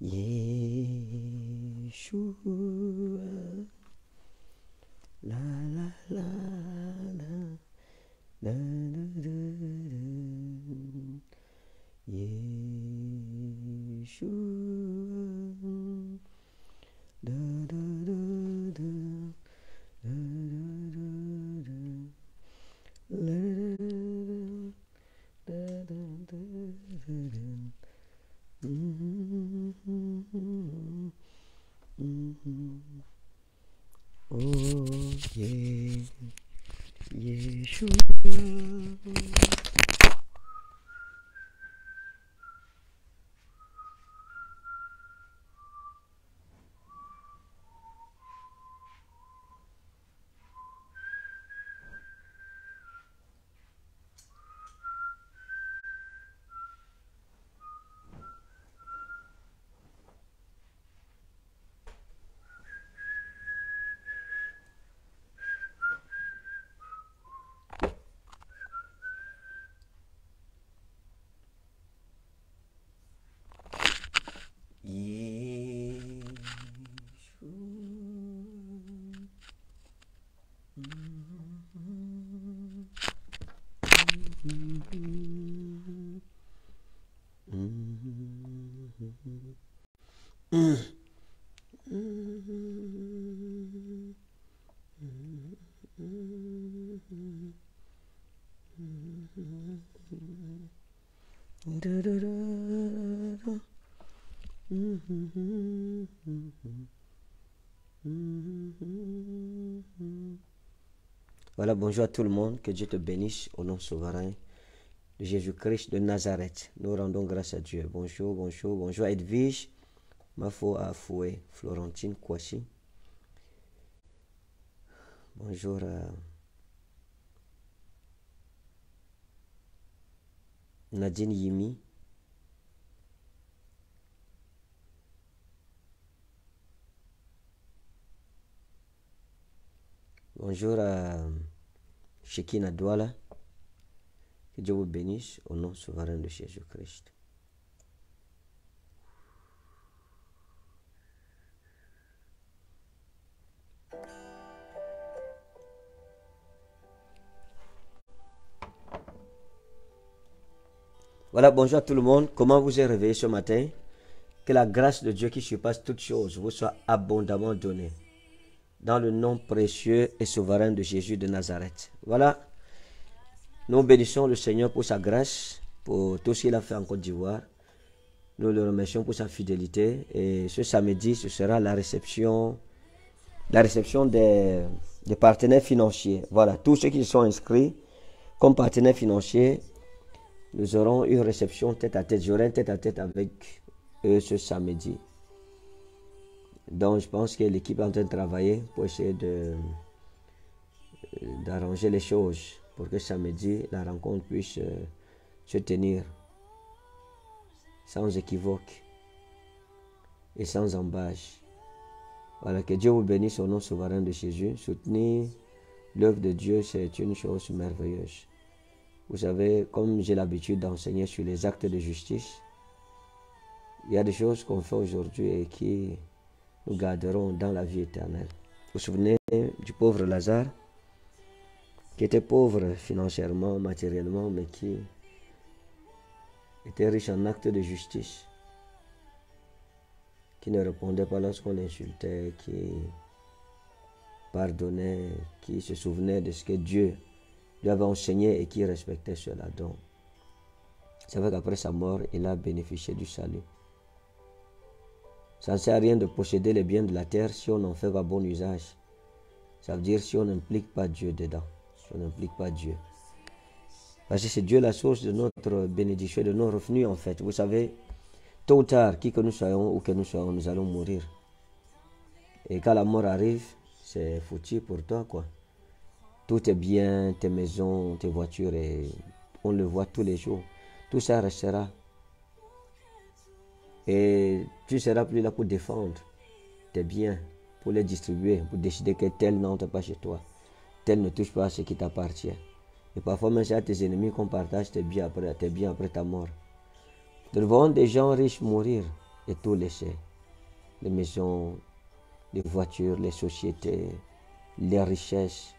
Yeshua. La la la la. Da, da, Mm-hmm. mm-hmm. Oh, yeah. Yeshua. Bonjour à tout le monde. Que Dieu te bénisse au nom souverain de Jésus-Christ de Nazareth. Nous rendons grâce à Dieu. Bonjour, bonjour, bonjour à Edwige, Mafo Afoué, Florentine Kouachi. Bonjour à Nadine Yimi. Bonjour à Shekina Douala. Que Dieu vous bénisse au nom souverain de Jésus-Christ. Voilà, bonjour à tout le monde. Comment vous êtes réveillé ce matin? Que la grâce de Dieu qui surpasse toutes choses vous soit abondamment donnée. Dans le nom précieux et souverain de Jésus de Nazareth. Voilà. Nous bénissons le Seigneur pour sa grâce, pour tout ce qu'il a fait en Côte d'Ivoire. Nous le remercions pour sa fidélité. Et ce samedi, ce sera la réception, la réception des, des partenaires financiers. Voilà, tous ceux qui sont inscrits comme partenaires financiers, nous aurons une réception tête à tête. J'aurai un tête à tête avec eux ce samedi. Donc je pense que l'équipe est en train de travailler pour essayer de d'arranger les choses pour que samedi la rencontre puisse euh, se tenir sans équivoque et sans embâche. Voilà, que Dieu vous bénisse au nom souverain de Jésus. Soutenir l'œuvre de Dieu, c'est une chose merveilleuse. Vous savez, comme j'ai l'habitude d'enseigner sur les actes de justice, il y a des choses qu'on fait aujourd'hui et qui nous garderont dans la vie éternelle. Vous vous souvenez du pauvre Lazare, qui était pauvre financièrement, matériellement, mais qui était riche en actes de justice, qui ne répondait pas lorsqu'on l'insultait, qui pardonnait, qui se souvenait de ce que Dieu lui avait enseigné et qui respectait cela. Donc, c'est vrai qu'après sa mort, il a bénéficié du salut. Ça ne sert à rien de posséder les biens de la terre si on n'en fait pas bon usage. Ça veut dire si on n'implique pas Dieu dedans, si on n'implique pas Dieu. Parce que c'est Dieu la source de notre bénédiction, de nos revenus en fait. Vous savez, tôt ou tard, qui que nous soyons ou que nous soyons, nous allons mourir. Et quand la mort arrive, c'est foutu pour toi quoi. Tous tes biens, tes maisons, tes voitures, on le voit tous les jours. Tout ça restera. Et tu seras plus là pour défendre tes biens, pour les distribuer, pour décider que tel n'entre pas chez toi, tel ne touche pas à ce qui t'appartient. Et parfois même c'est à tes ennemis qu'on partage tes biens après, tes biens après ta mort. Nous devons des gens riches mourir et tout laisser. Les maisons, les voitures, les sociétés, les richesses,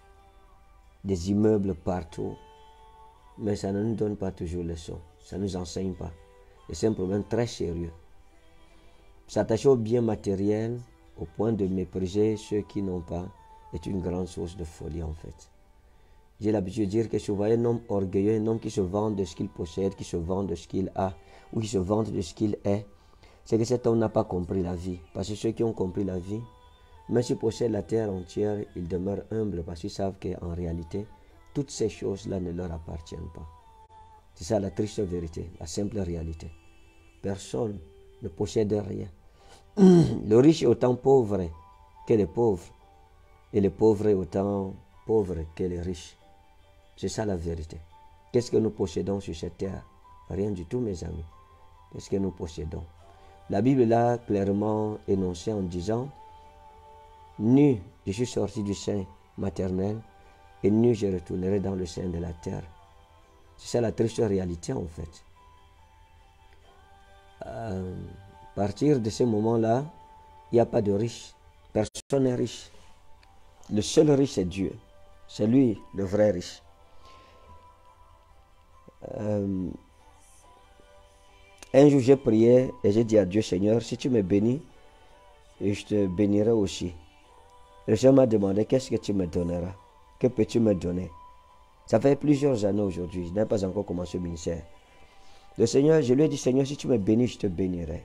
des immeubles partout. Mais ça ne nous donne pas toujours leçon. Ça ne nous enseigne pas. Et c'est un problème très sérieux. S'attacher aux biens matériels au point de mépriser ceux qui n'ont pas est une grande source de folie en fait. J'ai l'habitude de dire que voyez un homme orgueilleux, un homme qui se vante de ce qu'il possède, qui se vante de ce qu'il a, ou qui se vante de ce qu'il est, c'est que cet homme n'a pas compris la vie. Parce que ceux qui ont compris la vie, même s'ils possèdent la terre entière, ils demeurent humbles parce qu'ils savent qu'en réalité, toutes ces choses-là ne leur appartiennent pas. C'est ça la triste vérité, la simple réalité. Personne ne possède rien. Le riche est autant pauvre que les pauvres, et les pauvres est autant pauvres que les riches. C'est ça la vérité. Qu'est-ce que nous possédons sur cette terre? Rien du tout, mes amis. Qu'est-ce que nous possédons? La Bible l'a clairement énoncé en disant Nu, je suis sorti du sein maternel, et nu, je retournerai dans le sein de la terre. C'est ça la triste réalité, en fait. Euh, partir de ce moment-là, il n'y a pas de riche. Personne n'est riche. Le seul riche, c'est Dieu. C'est lui le vrai riche. Euh, un jour, j'ai prié et j'ai dit à Dieu, Seigneur, si tu me bénis, je te bénirai aussi. Le Seigneur m'a demandé, qu'est-ce que tu me donneras? Que peux-tu me donner? Ça fait plusieurs années aujourd'hui, je n'ai pas encore commencé le ministère. Le Seigneur, je lui ai dit, Seigneur, si tu me bénis, je te bénirai.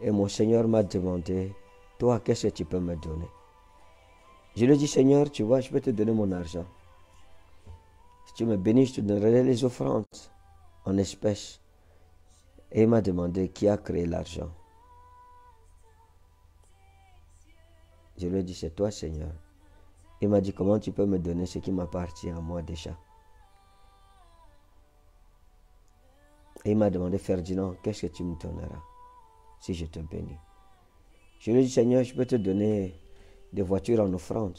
Et mon Seigneur m'a demandé, toi, qu'est-ce que tu peux me donner? Je lui ai dit, Seigneur, tu vois, je peux te donner mon argent. Si tu me bénis, je te donnerai les offrandes en espèces. Et il m'a demandé qui a créé l'argent? Je lui ai dit, c'est toi, Seigneur. Il m'a dit, comment tu peux me donner ce qui m'appartient à moi déjà? Et il m'a demandé, Ferdinand, qu'est-ce que tu me donneras? Si je te bénis Je lui ai dit, Seigneur, je peux te donner des voitures en offrande.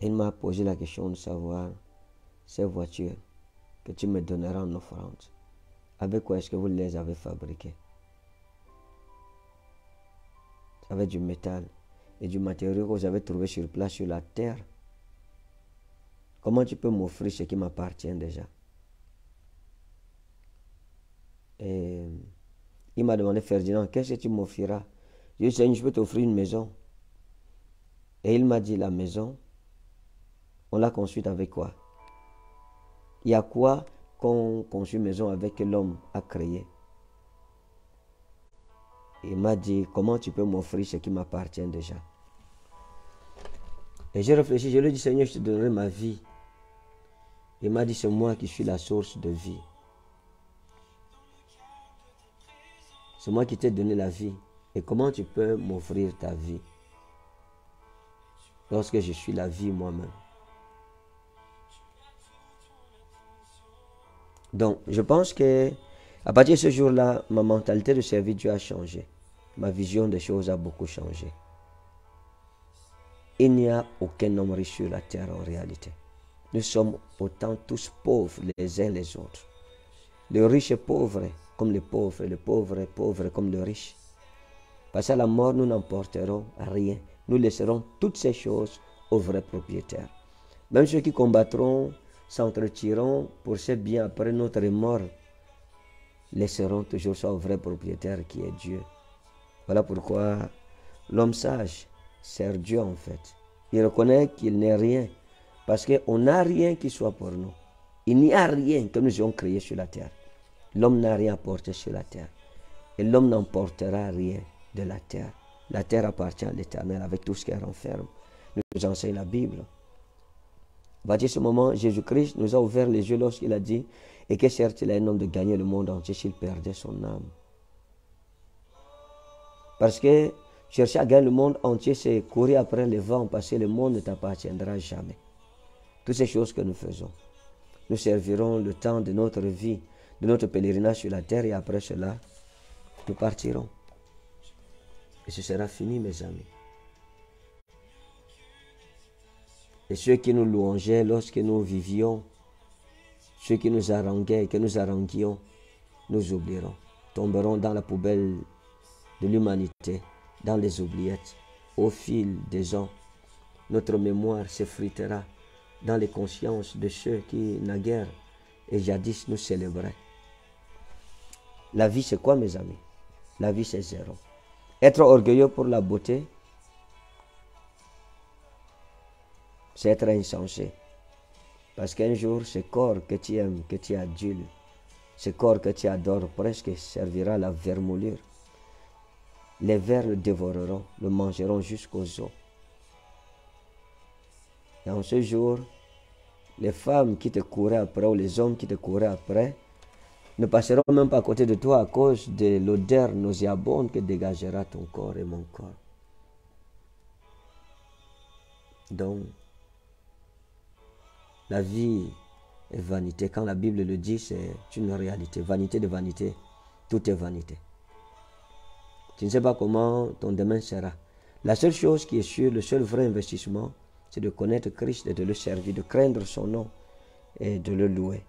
Il m'a posé la question de savoir ces voitures que tu me donneras en offrande. Avec quoi est-ce que vous les avez fabriquées? Avec du métal et du matériau que vous avez trouvé sur place sur la terre. Comment tu peux m'offrir ce qui m'appartient déjà? Et il m'a demandé, Ferdinand, qu'est-ce que tu m'offriras? Je lui ai dit, je peux t'offrir une maison. Et il m'a dit, la maison, on l'a construite avec quoi? Il y a quoi qu'on construit une maison avec que l'homme a créé? Il m'a dit, comment tu peux m'offrir ce qui m'appartient déjà? Et j'ai réfléchi, je lui ai dit, Seigneur, je te donnerai ma vie. Il m'a dit, c'est moi qui suis la source de vie. C'est moi qui t'ai donné la vie. Et comment tu peux m'offrir ta vie lorsque je suis la vie moi-même? Donc, je pense que à partir de ce jour-là, ma mentalité de servir Dieu a changé. Ma vision des choses a beaucoup changé. Il n'y a aucun homme riche sur la terre en réalité. Nous sommes autant tous pauvres les uns les autres. Le riche est pauvre comme le pauvre, le pauvre est pauvre comme le riche. Parce à la mort, nous n'emporterons rien. Nous laisserons toutes ces choses au vrai propriétaire. Même ceux qui combattront s'entretiront pour ces biens après notre mort, laisseront toujours son vrai propriétaire qui est Dieu. Voilà pourquoi l'homme sage sert Dieu en fait. Il reconnaît qu'il n'est rien parce qu'on n'a rien qui soit pour nous. Il n'y a rien que nous ayons créé sur la terre. L'homme n'a rien apporté sur la terre. Et l'homme n'emportera rien de la terre. La terre appartient à l'éternel avec tout ce qu'elle renferme. Nous enseigne la Bible. À ce moment, Jésus-Christ nous a ouvert les yeux lorsqu'il a dit Et que sert-il à un homme de gagner le monde entier s'il perdait son âme? Parce que chercher à gagner le monde entier, c'est courir après le vent, parce que le monde ne t'appartiendra jamais. Toutes ces choses que nous faisons, nous servirons le temps de notre vie, de notre pèlerinage sur la terre, et après cela, nous partirons. Et ce sera fini, mes amis. Et ceux qui nous louangeaient lorsque nous vivions, ceux qui nous haranguaient que nous haranguions, nous oublierons, tomberont dans la poubelle de l'humanité, dans les oubliettes. Au fil des ans, notre mémoire s'effritera dans les consciences de ceux qui, naguère et jadis, nous célébraient. La vie, c'est quoi, mes amis? La vie, c'est zéro. Être orgueilleux pour la beauté, c'est être insensé. Parce qu'un jour, ce corps que tu aimes, que tu adules, ce corps que tu adores presque servira à la vermoulure. Les vers le dévoreront, le mangeront jusqu'aux os. Et en ce jour, les femmes qui te couraient après ou les hommes qui te couraient après ne passeront même pas à côté de toi à cause de l'odeur nauséabonde que dégagera ton corps et mon corps. Donc, la vie est vanité. Quand la Bible le dit, c'est une réalité. Vanité de vanité, tout est vanité. Tu ne sais pas comment ton demain sera. La seule chose qui est sûre, le seul vrai investissement, c'est de connaître Christ et de le servir, de craindre son nom et de le louer,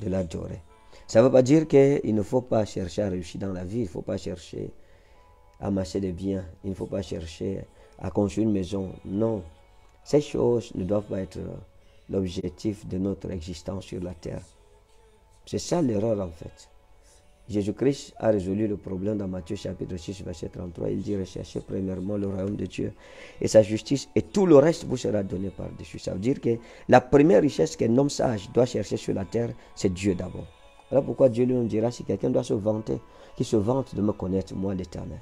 de l'adorer. Ça ne veut pas dire qu'il ne faut pas chercher à réussir dans la vie, il ne faut pas chercher à amasser des biens, il ne faut pas chercher à construire une maison. Non, ces choses ne doivent pas être l'objectif de notre existence sur la terre. C'est ça l'erreur en fait. Jésus-Christ a résolu le problème dans Matthieu chapitre 6, verset 33. Il dit recherchez premièrement le royaume de Dieu et sa justice et tout le reste vous sera donné par-dessus. Ça veut dire que la première richesse qu'un homme sage doit chercher sur la terre, c'est Dieu d'abord. Voilà pourquoi Dieu lui dira si quelqu'un doit se vanter, qu'il se vante de me connaître, moi l'éternel?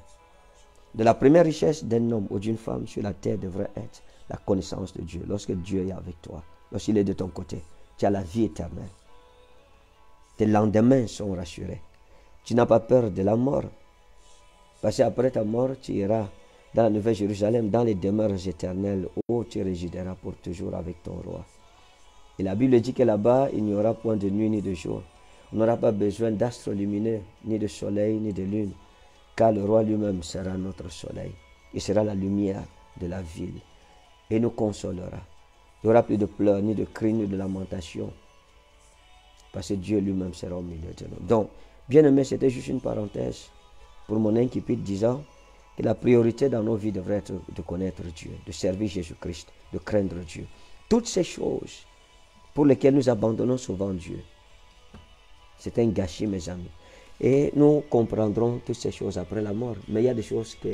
De la première richesse d'un homme ou d'une femme sur la terre devrait être la connaissance de Dieu. Lorsque Dieu est avec toi, lorsqu'il est de ton côté, tu as la vie éternelle. Tes lendemains sont rassurés. Tu n'as pas peur de la mort. Parce qu'après ta mort, tu iras dans la Nouvelle Jérusalem, dans les demeures éternelles, où tu résideras pour toujours avec ton roi. Et la Bible dit que là-bas, il n'y aura point de nuit ni de jour. On n'aura pas besoin d'astres lumineux, ni de soleil, ni de lune, car le roi lui-même sera notre soleil. Il sera la lumière de la ville et nous consolera. Il n'y aura plus de pleurs, ni de cris, ni de lamentations, parce que Dieu lui-même sera au milieu de nous. Donc, bien aimé, c'était juste une parenthèse pour mon inquiétude disant que la priorité dans nos vies devrait être de connaître Dieu, de servir Jésus-Christ, de craindre Dieu. Toutes ces choses pour lesquelles nous abandonnons souvent Dieu, c'est un gâchis, mes amis. Et nous comprendrons toutes ces choses après la mort. Mais il y a des choses que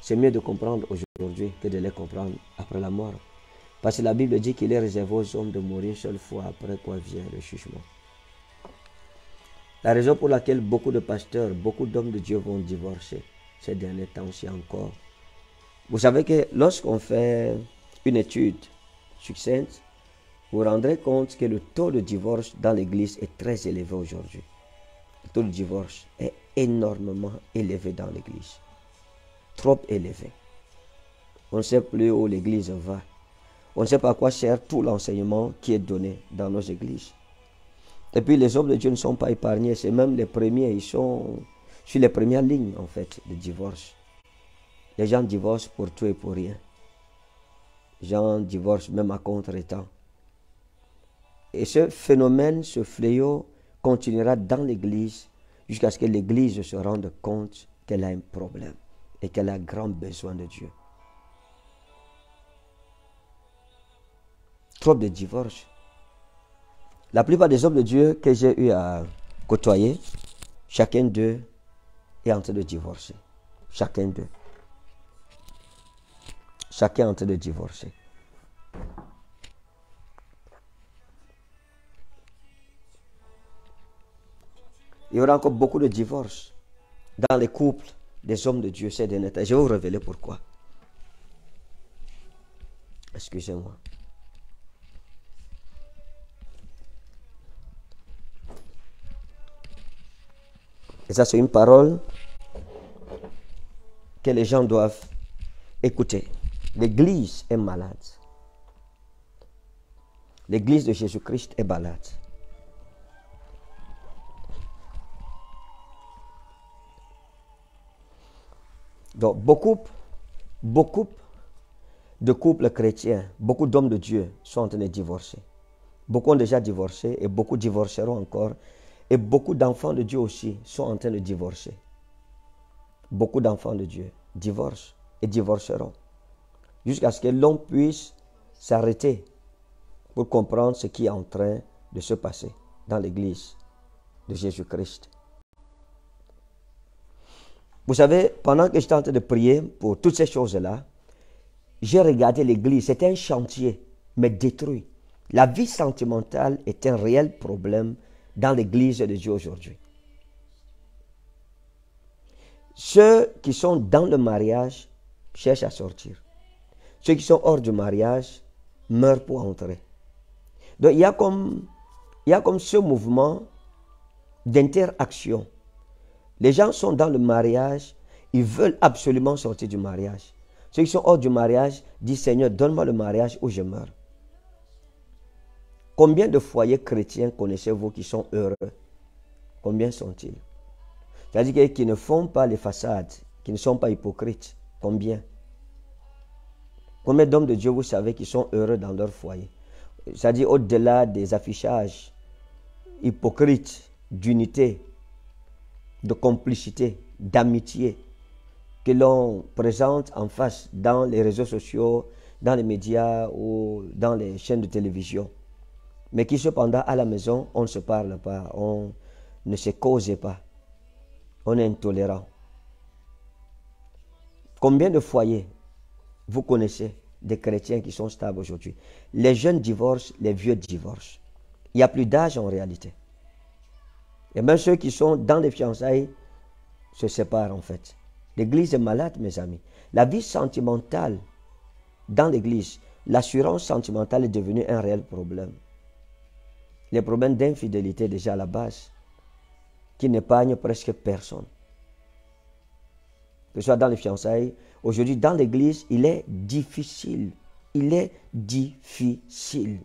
c'est mieux de comprendre aujourd'hui que de les comprendre après la mort. Parce que la Bible dit qu'il est réservé aux hommes de mourir une seule fois après quoi vient le jugement. La raison pour laquelle beaucoup de pasteurs, beaucoup d'hommes de Dieu vont divorcer ces derniers temps aussi encore. Vous savez que lorsqu'on fait une étude succincte, vous vous rendrez compte que le taux de divorce dans l'Église est très élevé aujourd'hui. Le taux de divorce est énormément élevé dans l'Église. Trop élevé. On ne sait plus où l'Église va. On ne sait pas à quoi sert tout l'enseignement qui est donné dans nos églises. Et puis les hommes de Dieu ne sont pas épargnés. C'est même les premiers. Ils sont sur les premières lignes, en fait, de divorce. Les gens divorcent pour tout et pour rien. Les gens divorcent même à contre-temps. Et ce phénomène, ce fléau, continuera dans l'Église jusqu'à ce que l'Église se rende compte qu'elle a un problème et qu'elle a grand besoin de Dieu. Trop de divorces. La plupart des hommes de Dieu que j'ai eu à côtoyer, chacun d'eux est en train de divorcer. Chacun d'eux. Chacun est en train de divorcer. Il y aura encore beaucoup de divorces dans les couples des hommes de Dieu ces derniers temps. Je vais vous révéler pourquoi. Excusez-moi. Et ça, c'est une parole que les gens doivent écouter. L'Église est malade. L'Église de Jésus-Christ est malade. Donc, beaucoup, beaucoup de couples chrétiens, beaucoup d'hommes de Dieu sont en train de divorcer. Beaucoup ont déjà divorcé et beaucoup divorceront encore. Et beaucoup d'enfants de Dieu aussi sont en train de divorcer. Beaucoup d'enfants de Dieu divorcent et divorceront. Jusqu'à ce que l'homme puisse s'arrêter pour comprendre ce qui est en train de se passer dans l'église de Jésus-Christ. Vous savez, pendant que j'étais en train de prier pour toutes ces choses-là, j'ai regardé l'église. C'était un chantier, mais détruit. La vie sentimentale est un réel problème dans l'église de Dieu aujourd'hui. Ceux qui sont dans le mariage cherchent à sortir. Ceux qui sont hors du mariage meurent pour entrer. Donc il y a comme, ce mouvement d'interaction. Les gens sont dans le mariage, ils veulent absolument sortir du mariage. Ceux qui sont hors du mariage disent Seigneur, donne-moi le mariage où je meurs. Combien de foyers chrétiens connaissez-vous qui sont heureux? Combien sont-ils? C'est-à-dire qui ne font pas les façades, qui ne sont pas hypocrites. Combien? Combien d'hommes de Dieu vous savez qui sont heureux dans leur foyer? C'est-à-dire au-delà des affichages hypocrites d'unité, de complicité, d'amitié que l'on présente en face dans les réseaux sociaux, dans les médias ou dans les chaînes de télévision. Mais qui cependant à la maison, on ne se parle pas, on ne se cause pas, on est intolérant. Combien de foyers vous connaissez des chrétiens qui sont stables aujourd'hui? Les jeunes divorcent, les vieux divorcent. Il n'y a plus d'âge en réalité. Et même ceux qui sont dans les fiançailles se séparent en fait. L'église est malade, mes amis. La vie sentimentale dans l'église, l'assurance sentimentale est devenue un réel problème. Les problèmes d'infidélité déjà à la base, qui n'épargnent presque personne. Que ce soit dans les fiançailles, aujourd'hui dans l'église, il est difficile. Il est difficile.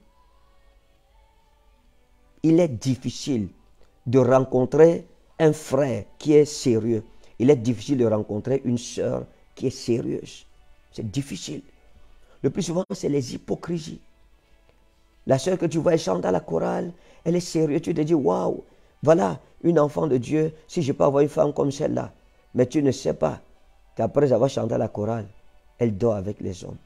Il est difficile de rencontrer un frère qui est sérieux. Il est difficile de rencontrer une sœur qui est sérieuse. C'est difficile. Le plus souvent, c'est les hypocrisies. La sœur que tu vois, elle chante à la chorale, elle est sérieuse. Tu te dis, waouh, voilà une enfant de Dieu, si je peux avoir une femme comme celle-là. Mais tu ne sais pas qu'après avoir chanté à la chorale, elle dort avec les hommes.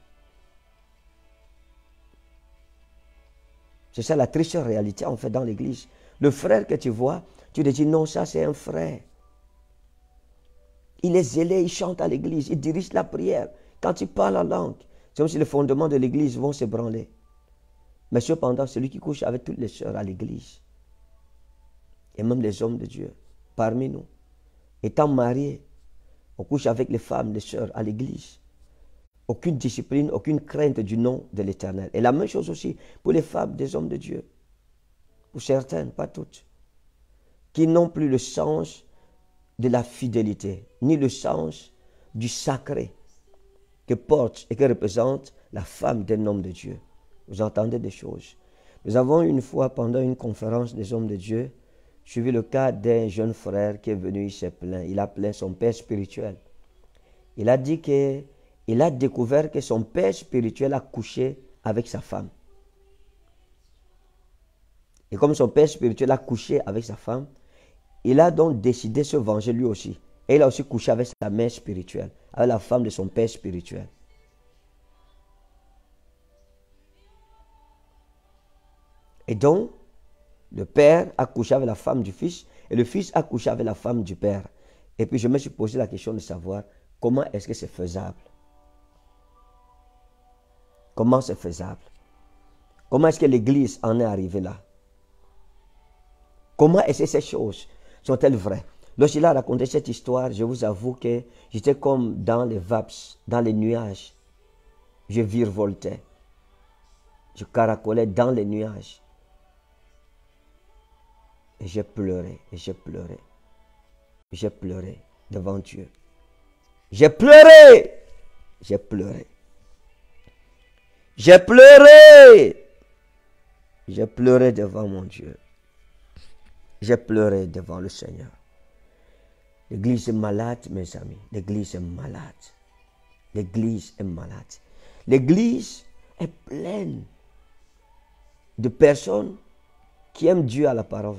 C'est ça la triste réalité en fait dans l'église. Le frère que tu vois, tu te dis non, ça c'est un frère. Il est zélé, il chante à l'église, il dirige la prière. Quand il parle la langue, c'est comme si les fondements de l'église vont se branler. Mais cependant, celui qui couche avec toutes les sœurs à l'église, et même les hommes de Dieu, parmi nous, étant mariés, on couche avec les femmes, les sœurs à l'église. Aucune discipline, aucune crainte du nom de l'Éternel. Et la même chose aussi pour les femmes des hommes de Dieu pour certaines, pas toutes, qui n'ont plus le sens de la fidélité, ni le sens du sacré que porte et que représente la femme d'un homme de Dieu. Vous entendez des choses. Nous avons une fois, pendant une conférence des hommes de Dieu, suivi le cas d'un jeune frère qui est venu, il s'est plaint. Il a plaint son père spirituel. Il a dit qu'il a découvert que son père spirituel a couché avec sa femme. Et comme son père spirituel a couché avec sa femme, il a donc décidé de se venger lui aussi. Et il a aussi couché avec sa mère spirituelle, avec la femme de son père spirituel. Et donc, le père a couché avec la femme du fils et le fils a couché avec la femme du père. Et puis je me suis posé la question de savoir comment est-ce que c'est faisable. Comment c'est faisable? Comment est-ce que l'Église en est arrivée là? Comment est-ce que ces choses sont-elles vraies? Lorsqu'il a raconté cette histoire, je vous avoue que j'étais comme dans les vapes, dans les nuages. Je virevoltais. Je caracolais dans les nuages. Et j'ai pleuré, et j'ai pleuré. J'ai pleuré devant Dieu. J'ai pleuré. J'ai pleuré. J'ai pleuré. J'ai pleuré devant mon Dieu. J'ai pleuré devant le Seigneur. L'église est malade, mes amis. L'église est malade. L'église est malade. L'église est pleine de personnes qui aiment Dieu à la parole,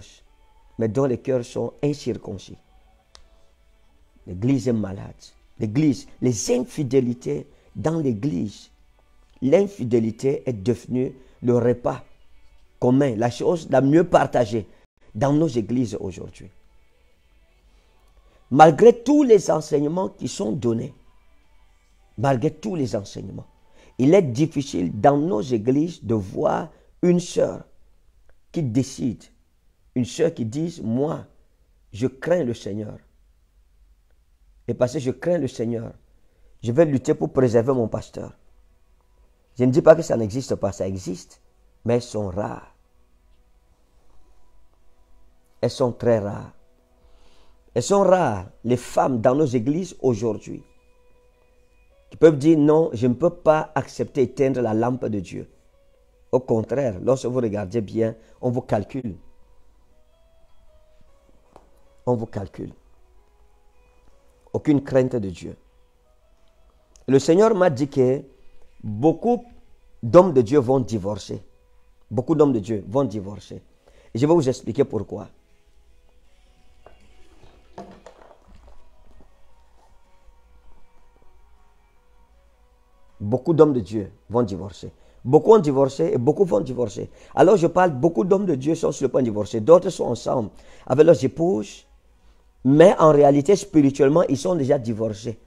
mais dont les cœurs sont incirconcis. L'église est malade. L'église, les infidélités dans l'église, l'infidélité est devenue le repas commun, la chose la mieux partagée dans nos églises aujourd'hui. Malgré tous les enseignements qui sont donnés, malgré tous les enseignements, il est difficile dans nos églises de voir une sœur qui décide, une sœur qui dit, moi, je crains le Seigneur. Et parce que je crains le Seigneur, je vais lutter pour préserver mon pasteur. Je ne dis pas que ça n'existe pas, ça existe, mais elles sont rares. Elles sont très rares. Elles sont rares, les femmes dans nos églises aujourd'hui, qui peuvent dire non, je ne peux pas accepter éteindre la lampe de Dieu. Au contraire, lorsque vous regardez bien, on vous calcule. On vous calcule. Aucune crainte de Dieu. Le Seigneur m'a dit que beaucoup d'hommes de Dieu vont divorcer. Beaucoup d'hommes de Dieu vont divorcer. Je vais vous expliquer pourquoi. Beaucoup d'hommes de Dieu vont divorcer. Beaucoup ont divorcé et beaucoup vont divorcer. Alors je parle, beaucoup d'hommes de Dieu sont sur le point de divorcer. D'autres sont ensemble avec leurs épouses. Mais en réalité, spirituellement, ils sont déjà divorcés.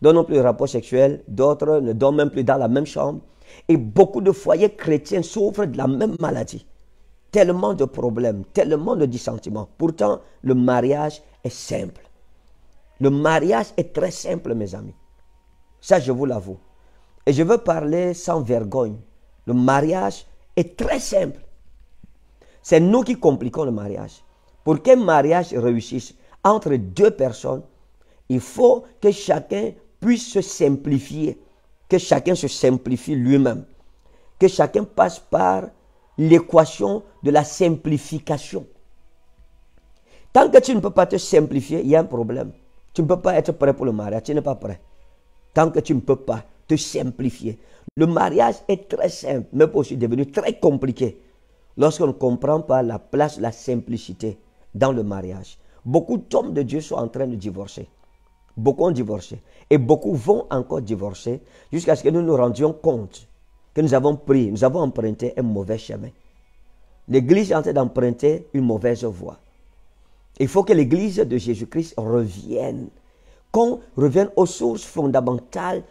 D'autres n'ont plus de rapport sexuel. D'autres ne dorment même plus dans la même chambre. Et beaucoup de foyers chrétiens souffrent de la même maladie. Tellement de problèmes, tellement de dissentiments. Pourtant, le mariage est simple. Le mariage est très simple, mes amis. Ça, je vous l'avoue. Et je veux parler sans vergogne. Le mariage est très simple. C'est nous qui compliquons le mariage. Pour qu'un mariage réussisse entre deux personnes, il faut que chacun puisse se simplifier, que chacun se simplifie lui-même, que chacun passe par l'équation de la simplification. Tant que tu ne peux pas te simplifier, il y a un problème. Tu ne peux pas être prêt pour le mariage, tu n'es pas prêt. Tant que tu ne peux pas te simplifier. Le mariage est très simple, mais aussi devenu très compliqué lorsqu'on ne comprend pas la place la simplicité dans le mariage. Beaucoup d'hommes de Dieu sont en train de divorcer. Beaucoup ont divorcé. Et beaucoup vont encore divorcer jusqu'à ce que nous nous rendions compte que nous avons pris, nous avons emprunté un mauvais chemin. L'Église est en train d'emprunter une mauvaise voie. Il faut que l'Église de Jésus-Christ revienne. Qu'on revienne aux sources fondamentales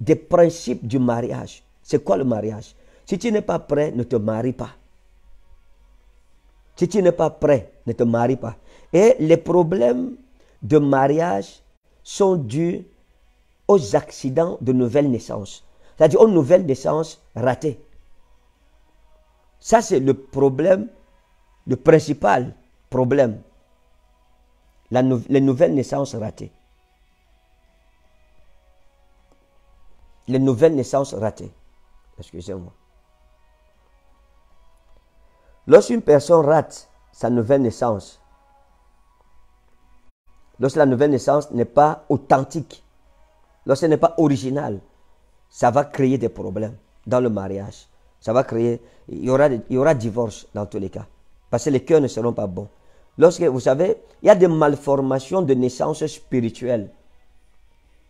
des principes du mariage. C'est quoi le mariage? Si tu n'es pas prêt, ne te marie pas. Si tu n'es pas prêt, ne te marie pas. Et les problèmes de mariage sont dus aux accidents de nouvelle naissance. C'est-à-dire aux nouvelles naissances ratées. Ça, c'est le problème, le principal problème. les nouvelles naissances ratées. les nouvelles naissances ratées. Excusez-moi. Lorsqu'une personne rate sa nouvelle naissance, lorsque la nouvelle naissance n'est pas authentique, lorsqu'elle n'est pas originale, ça va créer des problèmes dans le mariage. Ça va créer, il y aura, il y aura divorce dans tous les cas. Parce que les cœurs ne seront pas bons. Lorsque, vous savez, il y a des malformations de naissance spirituelle.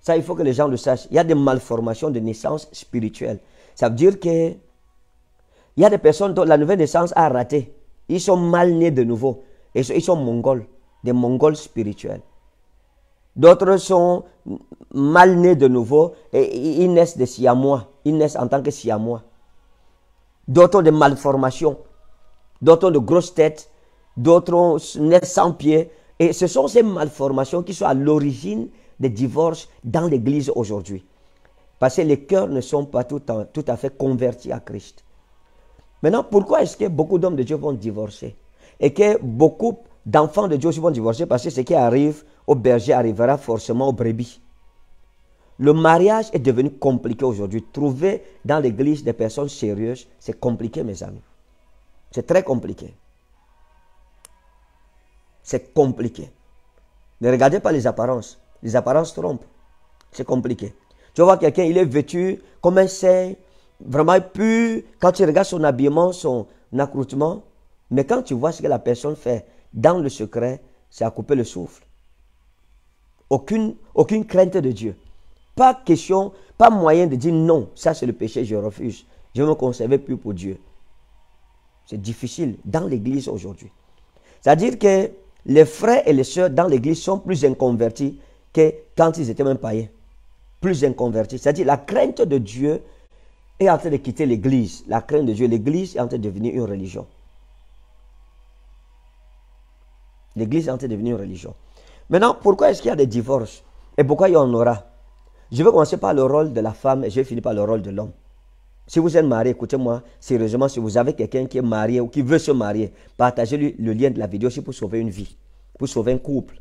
Ça, il faut que les gens le sachent. Il y a des malformations de naissance spirituelle. Ça veut dire que il y a des personnes dont la nouvelle naissance a raté. Ils sont mal nés de nouveau. Ils sont, ils sont mongols, des mongols spirituels. D'autres sont mal nés de nouveau et ils naissent de siamois. Ils naissent en tant que siamois. D'autres ont des malformations. D'autres ont de grosses têtes. D'autres naissent sans pieds. Et ce sont ces malformations qui sont à l'origine des divorces dans l'Église aujourd'hui. Parce que les cœurs ne sont pas tout, tout à fait convertis à Christ. Maintenant, pourquoi est-ce que beaucoup d'hommes de Dieu vont divorcer? Et que beaucoup d'enfants de Dieu aussi vont divorcer Parce que ce qui arrive au berger arrivera forcément au brebis. Le mariage est devenu compliqué aujourd'hui. Trouver dans l'église des personnes sérieuses, c'est compliqué, mes amis. C'est très compliqué. C'est compliqué. Ne regardez pas les apparences. Les apparences trompent. C'est compliqué. Tu voir quelqu'un, il est vêtu comme un saint, vraiment pur. Quand tu regardes son habillement, son accoutrement, mais quand tu vois ce que la personne fait dans le secret, c'est à couper le souffle. Aucune, crainte de Dieu. Pas question, pas moyen de dire non, ça c'est le péché, je refuse. Je me conserver plus pour Dieu. C'est difficile dans l'église aujourd'hui. C'est-à-dire que les frères et les sœurs dans l'église sont plus inconvertis que quand ils étaient même païens. Plus inconvertis. C'est-à-dire la crainte de Dieu est en train de quitter l'église. La crainte de Dieu, l'église est en train de devenir une religion. L'église est en train de devenir une religion. Maintenant, pourquoi est-ce qu'il y a des divorces Et pourquoi il y en aura Je vais commencer par le rôle de la femme et je vais finir par le rôle de l'homme. Si vous êtes marié, écoutez-moi sérieusement, si vous avez quelqu'un qui est marié ou qui veut se marier, partagez-lui le lien de la vidéo pour sauver une vie, pour sauver un couple,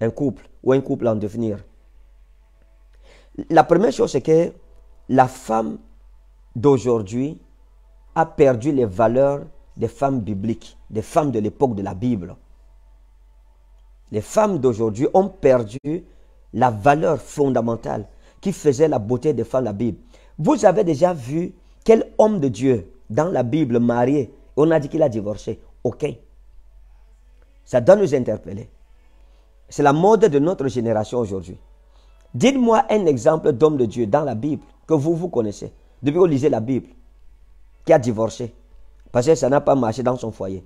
un couple ou un couple en devenir. La première chose, c'est que la femme d'aujourd'hui a perdu les valeurs des femmes bibliques, des femmes de l'époque de la Bible. Les femmes d'aujourd'hui ont perdu la valeur fondamentale qui faisait la beauté des femmes de la Bible. Vous avez déjà vu quel homme de Dieu dans la Bible marié, on a dit qu'il a divorcé. Aucun. Ça doit nous interpeller. C'est la mode de notre génération aujourd'hui. Dites-moi un exemple d'homme de Dieu dans la Bible que vous, vous connaissez, depuis que vous lisez la Bible, qui a divorcé. Parce que ça n'a pas marché dans son foyer.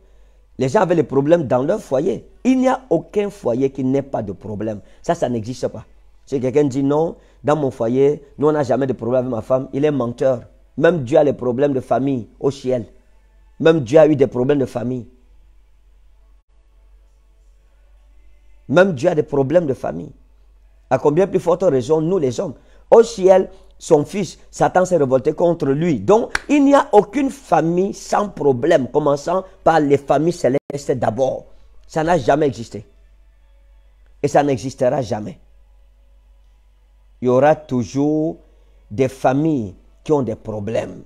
Les gens avaient des problèmes dans leur foyer. Il n'y a aucun foyer qui n'ait pas de problème. Ça, ça n'existe pas. Si quelqu'un dit non, dans mon foyer, nous, on n'a jamais de problème avec ma femme, il est menteur. Même Dieu a des problèmes de famille au ciel. Même Dieu a eu des problèmes de famille. Même Dieu a des problèmes de famille. À combien plus forte raison, nous les hommes Au ciel, son fils, Satan s'est révolté contre lui. Donc, il n'y a aucune famille sans problème, commençant par les familles célestes d'abord. Ça n'a jamais existé. Et ça n'existera jamais. Il y aura toujours des familles qui ont des problèmes.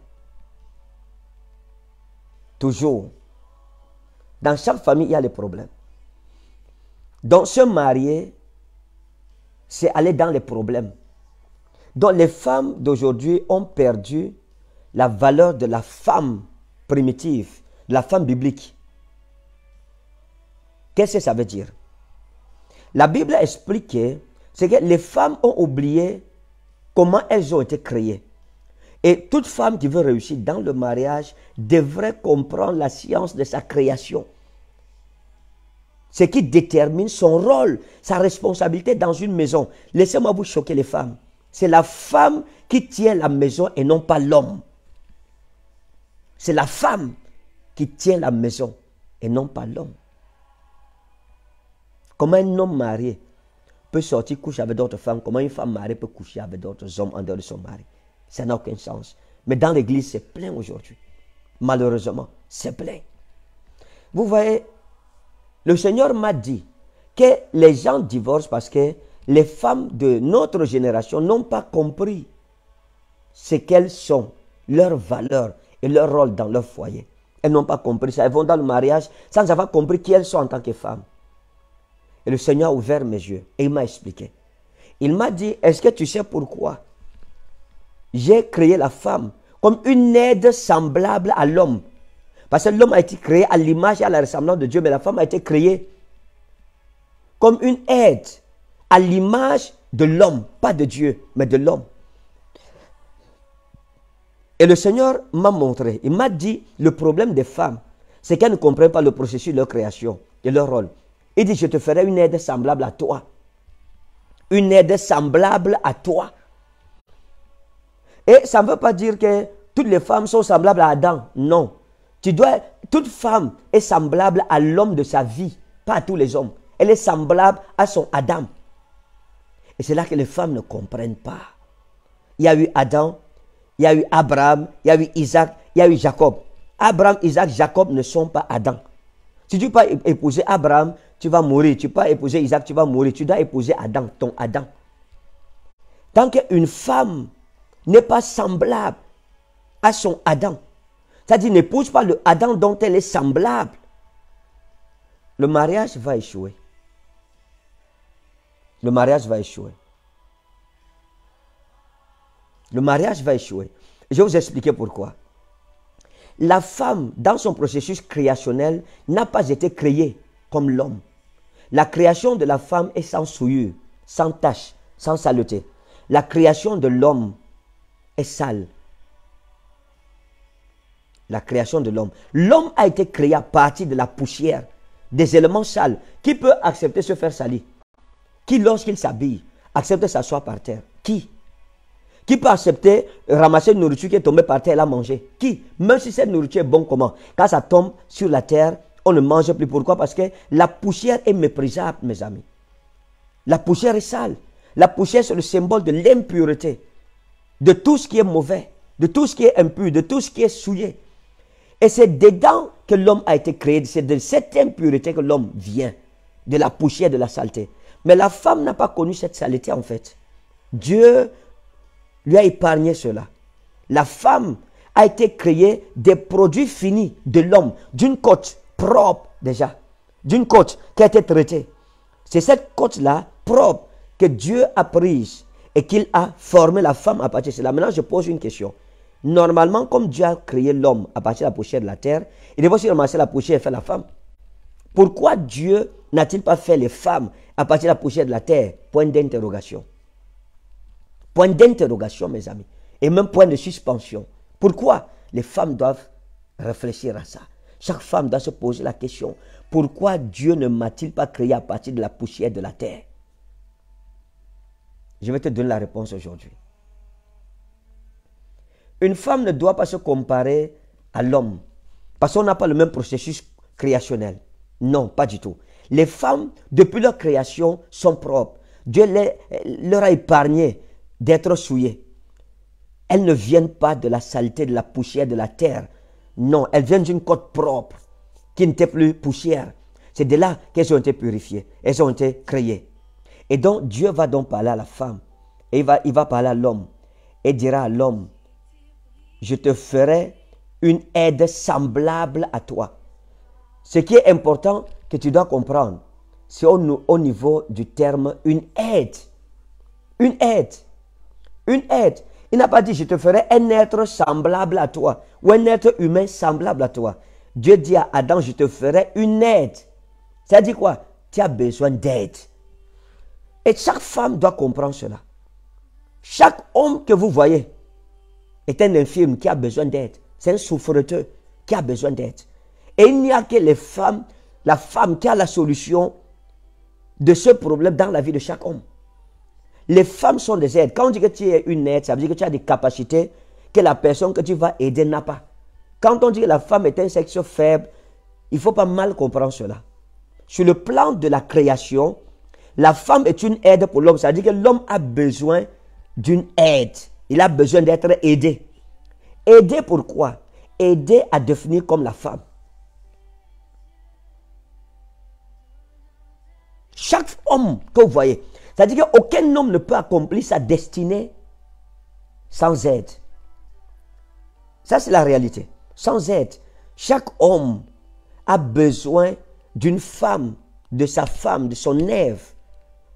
Toujours. Dans chaque famille, il y a des problèmes. Donc, se marier, c'est aller dans les problèmes. Donc les femmes d'aujourd'hui ont perdu la valeur de la femme primitive, de la femme biblique. Qu'est-ce que ça veut dire? La Bible c'est que les femmes ont oublié comment elles ont été créées. Et toute femme qui veut réussir dans le mariage devrait comprendre la science de sa création. Ce qui détermine son rôle, sa responsabilité dans une maison. Laissez-moi vous choquer les femmes. C'est la femme qui tient la maison et non pas l'homme. C'est la femme qui tient la maison et non pas l'homme. Comment un homme marié peut sortir coucher avec d'autres femmes? Comment une femme mariée peut coucher avec d'autres hommes en dehors de son mari? Ça n'a aucun sens. Mais dans l'église, c'est plein aujourd'hui. Malheureusement, c'est plein. Vous voyez, le Seigneur m'a dit que les gens divorcent parce que les femmes de notre génération n'ont pas compris ce qu'elles sont, leurs valeurs et leur rôle dans leur foyer. Elles n'ont pas compris ça. Elles vont dans le mariage sans avoir compris qui elles sont en tant que femmes. Et le Seigneur a ouvert mes yeux et il m'a expliqué. Il m'a dit, est-ce que tu sais pourquoi j'ai créé la femme comme une aide semblable à l'homme? Parce que l'homme a été créé à l'image et à la ressemblance de Dieu, mais la femme a été créée comme une aide à l'image de l'homme, pas de Dieu, mais de l'homme. Et le Seigneur m'a montré, il m'a dit, le problème des femmes, c'est qu'elles ne comprennent pas le processus de leur création et leur rôle. Il dit, je te ferai une aide semblable à toi. Une aide semblable à toi. Et ça ne veut pas dire que toutes les femmes sont semblables à Adam. Non. Tu dois, toute femme est semblable à l'homme de sa vie, pas à tous les hommes. Elle est semblable à son Adam. Et c'est là que les femmes ne comprennent pas. Il y a eu Adam, il y a eu Abraham, il y a eu Isaac, il y a eu Jacob. Abraham, Isaac, Jacob ne sont pas Adam. Si tu ne peux pas épouser Abraham, tu vas mourir. Tu ne peux pas épouser Isaac, tu vas mourir. Tu dois épouser Adam, ton Adam. Tant qu'une femme n'est pas semblable à son Adam, c'est-à-dire n'épouse pas le Adam dont elle est semblable, le mariage va échouer le mariage va échouer. Le mariage va échouer. Je vais vous expliquer pourquoi. La femme, dans son processus créationnel, n'a pas été créée comme l'homme. La création de la femme est sans souillure, sans tache, sans saleté. La création de l'homme est sale. La création de l'homme. L'homme a été créé à partir de la poussière, des éléments sales. Qui peut accepter se faire salir? Qui, lorsqu'il s'habille, accepte de s'asseoir par terre? Qui? Qui peut accepter ramasser une nourriture qui est tombée par terre et la manger? Qui? Même si cette nourriture est bonne comment? Quand ça tombe sur la terre, on ne mange plus. Pourquoi? Parce que la poussière est méprisable, mes amis. La poussière est sale. La poussière, c'est le symbole de l'impureté, de tout ce qui est mauvais, de tout ce qui est impur, de tout ce qui est souillé. Et c'est dedans que l'homme a été créé. C'est de cette impureté que l'homme vient, de la poussière, de la saleté. Mais la femme n'a pas connu cette saleté en fait. Dieu lui a épargné cela. La femme a été créée des produits finis de l'homme, d'une côte propre déjà, d'une côte qui a été traitée. C'est cette côte-là propre que Dieu a prise et qu'il a formé la femme à partir de cela. Maintenant, je pose une question. Normalement, comme Dieu a créé l'homme à partir de la poussière de la terre, il devait aussi ramasser la poussière et faire la femme. Pourquoi Dieu n'a-t-il pas fait les femmes à partir de la poussière de la terre Point d'interrogation. Point d'interrogation, mes amis. Et même point de suspension. Pourquoi les femmes doivent réfléchir à ça? Chaque femme doit se poser la question, pourquoi Dieu ne m'a-t-il pas créé à partir de la poussière de la terre? Je vais te donner la réponse aujourd'hui. Une femme ne doit pas se comparer à l'homme. Parce qu'on n'a pas le même processus créationnel. Non, pas du tout. Les femmes, depuis leur création, sont propres. Dieu leur a épargné d'être souillées. Elles ne viennent pas de la saleté, de la poussière de la terre. Non, elles viennent d'une côte propre qui n'était plus poussière. C'est de là qu'elles ont été purifiées. Elles ont été créées. Et donc Dieu va donc parler à la femme. Et il va, il va parler à l'homme. Et dira à l'homme, je te ferai une aide semblable à toi. Ce qui est important que tu dois comprendre, c'est au, au, niveau du terme une aide. Une aide. Une aide. Il n'a pas dit je te ferai un être semblable à toi ou un être humain semblable à toi. Dieu dit à Adam, je te ferai une aide. Ça dit quoi? Tu as besoin d'aide. Et chaque femme doit comprendre cela. Chaque homme que vous voyez, est un infirme qui a besoin d'aide. C'est un souffreteux qui a besoin d'aide. Et il n'y a que les femmes, la femme qui a la solution de ce problème dans la vie de chaque homme. Les femmes sont des aides. Quand on dit que tu es une aide, ça veut dire que tu as des capacités que la personne que tu vas aider n'a pas. Quand on dit que la femme est un sexe faible, il ne faut pas mal comprendre cela. Sur le plan de la création, la femme est une aide pour l'homme. Ça veut dire que l'homme a besoin d'une aide. Il a besoin d'être aidé. Aider pourquoi Aider à devenir comme la femme. Chaque homme que vous voyez, c'est-à-dire qu'aucun homme ne peut accomplir sa destinée sans aide. Ça, c'est la réalité. Sans aide. Chaque homme a besoin d'une femme, de sa femme, de son Ève,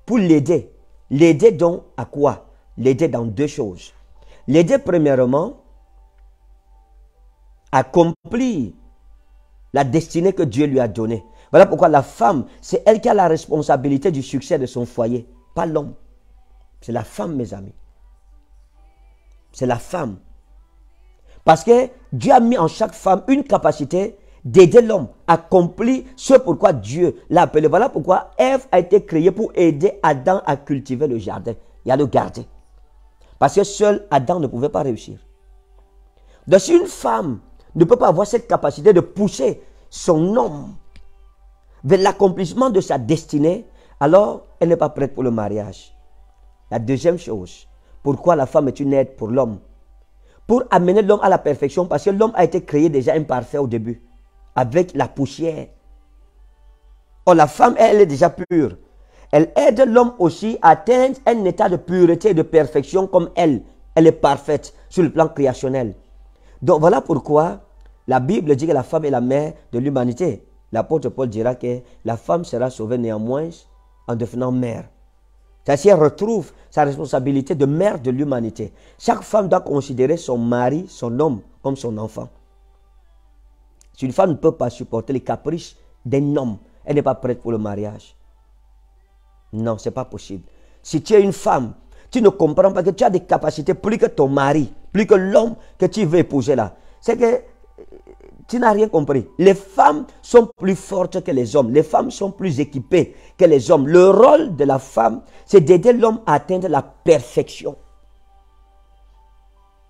pour l'aider. L'aider donc à quoi? L'aider dans deux choses. L'aider premièrement à accomplir la destinée que Dieu lui a donnée. Voilà pourquoi la femme, c'est elle qui a la responsabilité du succès de son foyer, pas l'homme. C'est la femme, mes amis. C'est la femme. Parce que Dieu a mis en chaque femme une capacité d'aider l'homme à accomplir ce pourquoi Dieu l'a appelé. Voilà pourquoi Ève a été créée pour aider Adam à cultiver le jardin et à le garder. Parce que seul Adam ne pouvait pas réussir. Donc si une femme ne peut pas avoir cette capacité de pousser son homme vers l'accomplissement de sa destinée, alors elle n'est pas prête pour le mariage. La deuxième chose, pourquoi la femme est une aide pour l'homme? Pour amener l'homme à la perfection, parce que l'homme a été créé déjà imparfait au début, avec la poussière. Or, la femme, elle est déjà pure. Elle aide l'homme aussi à atteindre un état de pureté et de perfection comme elle. Elle est parfaite sur le plan créationnel. Donc voilà pourquoi la Bible dit que la femme est la mère de l'humanité. L'apôtre Paul dira que la femme sera sauvée néanmoins en devenant mère. C'est-à-dire, elle retrouve sa responsabilité de mère de l'humanité. Chaque femme doit considérer son mari, son homme, comme son enfant. Si une femme ne peut pas supporter les caprices d'un homme, elle n'est pas prête pour le mariage. Non, ce n'est pas possible. Si tu es une femme, tu ne comprends pas que tu as des capacités plus que ton mari, plus que l'homme que tu veux épouser là. C'est que tu n'as rien compris. Les femmes sont plus fortes que les hommes. Les femmes sont plus équipées que les hommes. Le rôle de la femme, c'est d'aider l'homme à atteindre la perfection.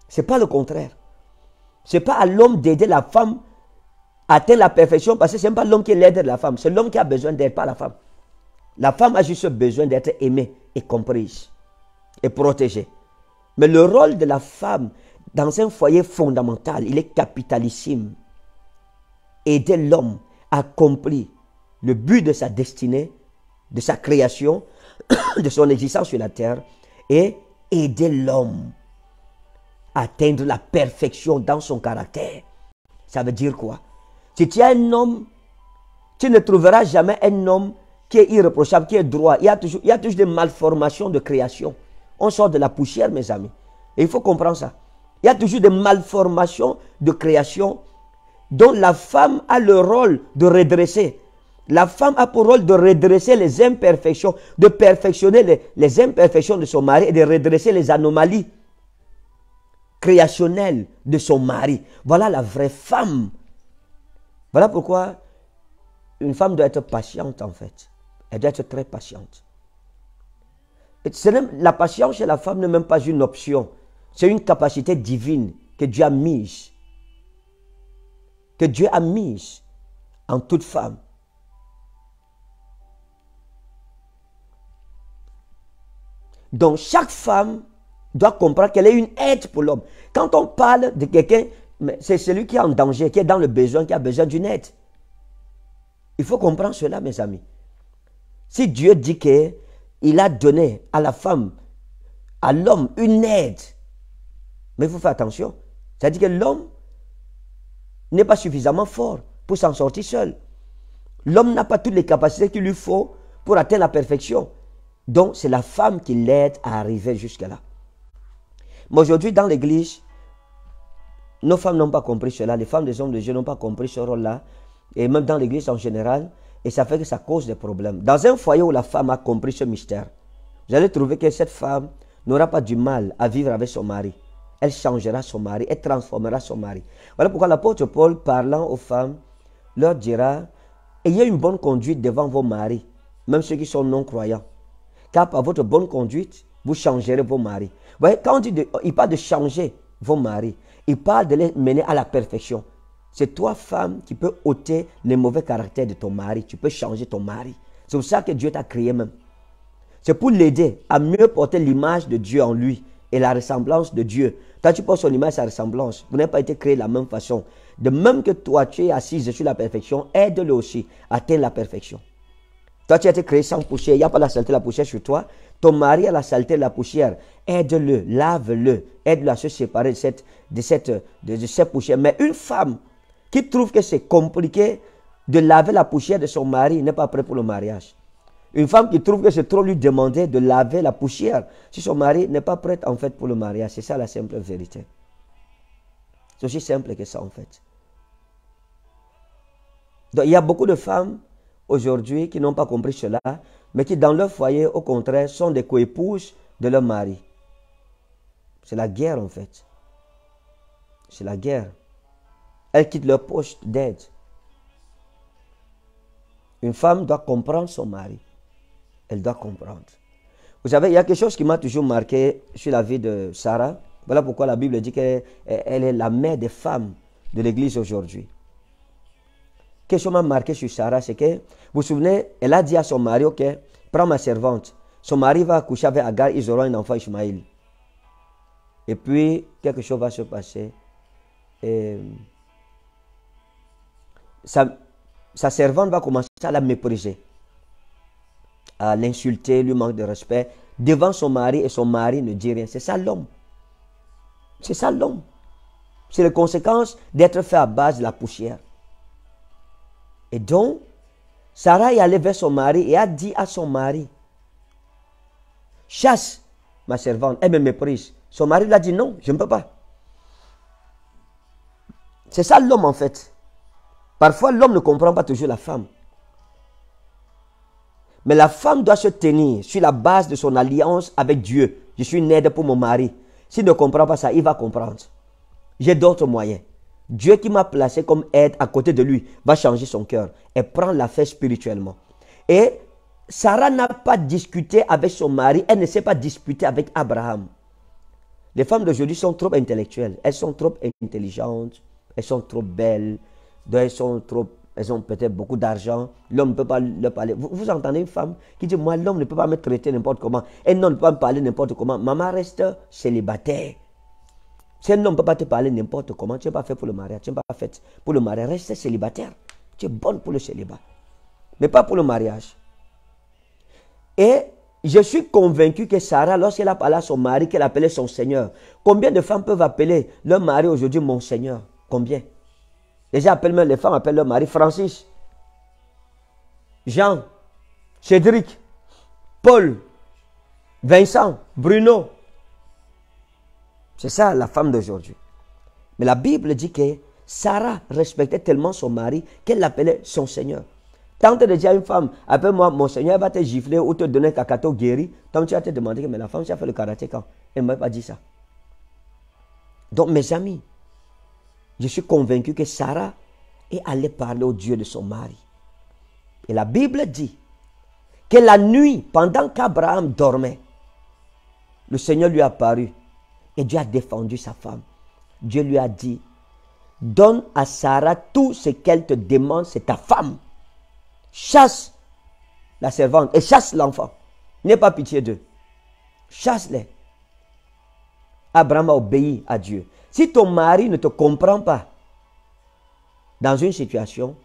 Ce n'est pas le contraire. Ce n'est pas à l'homme d'aider la femme à atteindre la perfection parce que ce n'est pas l'homme qui l'aide la femme. C'est l'homme qui a besoin d'aide, pas la femme. La femme a juste besoin d'être aimée et comprise et protégée. Mais le rôle de la femme dans un foyer fondamental, il est capitalissime. Aider l'homme à accomplir le but de sa destinée, de sa création, de son existence sur la terre, et aider l'homme à atteindre la perfection dans son caractère. Ça veut dire quoi? Si tu es un homme, tu ne trouveras jamais un homme qui est irréprochable, qui est droit. Il y a toujours, il des malformations de création. On sort de la poussière, mes amis. Et il faut comprendre ça. Il y a toujours des malformations de création dont la femme a le rôle de redresser. La femme a pour rôle de redresser les imperfections, de perfectionner les, imperfections de son mari et de redresser les anomalies créationnelles de son mari. Voilà la vraie femme. Voilà pourquoi une femme doit être patiente en fait. Elle doit être très patiente. la patience chez la femme n'est même pas une option. C'est une capacité divine que Dieu a mise. Que Dieu a mise en toute femme. Donc chaque femme doit comprendre qu'elle est une aide pour l'homme. Quand on parle de quelqu'un, c'est celui qui est en danger, qui est dans le besoin, qui a besoin d'une aide. Il faut comprendre cela, mes amis. Si Dieu dit qu'il a donné à la femme, à l'homme, une aide, mais il faut faire attention. C'est-à-dire que l'homme n'est pas suffisamment fort pour s'en sortir seul. L'homme n'a pas toutes les capacités qu'il lui faut pour atteindre la perfection. Donc, c'est la femme qui l'aide à arriver jusque-là. Mais aujourd'hui, dans l'église, nos femmes n'ont pas compris cela. Les femmes des hommes de Dieu n'ont pas compris ce rôle-là. Et même dans l'église en général, et ça fait que ça cause des problèmes. Dans un foyer où la femme a compris ce mystère, vous allez trouver que cette femme n'aura pas du mal à vivre avec son mari. Elle changera son mari, elle transformera son mari. Voilà pourquoi l'apôtre Paul, parlant aux femmes, leur dira, ayez une bonne conduite devant vos maris, même ceux qui sont non-croyants. Car par votre bonne conduite, vous changerez vos maris. Vous quand il parle de changer vos maris, il parle de les mener à la perfection. C'est toi, femme, qui peux ôter les mauvais caractères de ton mari. Tu peux changer ton mari. C'est pour ça que Dieu t'a créé même. C'est pour l'aider à mieux porter l'image de Dieu en lui et la ressemblance de Dieu. Toi, tu portes son image, sa ressemblance. Vous n'avez pas été créé de la même façon. De même que toi, tu es assise sur la perfection, aide-le aussi à atteindre la perfection. Toi, tu as été créé sans poussière. Il n'y a pas la saleté de la poussière sur toi. Ton mari a la saleté de la poussière. Aide-le, lave-le. Aide-le à se séparer de cette, de de cette poussière. Mais une femme qui trouve que c'est compliqué de laver la poussière de son mari n'est pas prêt pour le mariage. Une femme qui trouve que c'est trop lui demander de laver la poussière si son mari n'est pas prêt en fait pour le mariage. C'est ça la simple vérité. C'est aussi simple que ça en fait. Donc il y a beaucoup de femmes aujourd'hui qui n'ont pas compris cela, mais qui dans leur foyer, au contraire, sont des coépouses de leur mari. C'est la guerre en fait. C'est la guerre. Elles quittent leur poste d'aide. Une femme doit comprendre son mari. Elle doit comprendre. Vous savez, il y a quelque chose qui m'a toujours marqué sur la vie de Sarah. Voilà pourquoi la Bible dit qu'elle est la mère des femmes de l'Église aujourd'hui. Quelque chose m'a marqué sur Sarah, c'est que, vous vous souvenez, elle a dit à son mari, ok, prends ma servante. Son mari va coucher avec Agar, ils auront un enfant Ishmaël. Et puis, quelque chose va se passer. Et sa, servante va commencer à la mépriser, à l'insulter, lui manque de respect devant son mari et son mari ne dit rien. C'est ça l'homme. C'est ça l'homme. C'est la conséquence d'être fait à base de la poussière. Et donc, Sarah est allée vers son mari et a dit à son mari, chasse ma servante, elle me méprise. Son mari lui a dit non, je ne peux pas. C'est ça l'homme en fait. Parfois l'homme ne comprend pas toujours la femme. Mais la femme doit se tenir sur la base de son alliance avec Dieu. Je suis une aide pour mon mari. S'il ne comprend pas ça, il va comprendre. J'ai d'autres moyens. Dieu qui m'a placé comme aide à côté de lui va changer son cœur et prendre la fête spirituellement. Et Sarah n'a pas discuté avec son mari, elle ne s'est pas disputée avec Abraham. Les femmes d'aujourd'hui sont trop intellectuelles, elles sont trop intelligentes, elles sont trop belles, elles sont trop elles ont peut-être beaucoup d'argent, l'homme ne peut pas leur parler. Vous, entendez une femme qui dit, moi, l'homme ne peut pas me traiter n'importe comment, un homme ne peut pas me parler n'importe comment. Maman reste célibataire. Si un homme ne peut pas te parler n'importe comment, tu n'es pas fait pour le mariage, tu n'es pas fait pour le mariage, reste célibataire. Tu es bonne pour le célibat, mais pas pour le mariage. Et je suis convaincu que Sarah, lorsqu'elle a parlé à son mari, qu'elle appelait son Seigneur, combien de femmes peuvent appeler leur mari aujourd'hui mon Seigneur? Combien? Les femmes appellent leur mari Francis, Jean, Cédric, Paul, Vincent, Bruno. C'est ça la femme d'aujourd'hui. Mais la Bible dit que Sarah respectait tellement son mari qu'elle l'appelait son Seigneur. Tant de dire à une femme, appelle-moi mon Seigneur, va te gifler ou te donner un cacato guéri. Tant tu vas te demander, mais la femme, tu as fait le karaté quand? Elle ne m'a pas dit ça. Donc, mes amis, je suis convaincu que Sarah est allée parler au Dieu de son mari. Et la Bible dit que la nuit, pendant qu'Abraham dormait, le Seigneur lui a apparu et Dieu a défendu sa femme. Dieu lui a dit, donne à Sarah tout ce qu'elle te demande, c'est ta femme chasse la servante et chasse l'enfant. N'aie pas pitié d'eux. Chasse-les. Abraham a obéi à Dieu. Si ton mari ne te comprend pas dans une situation,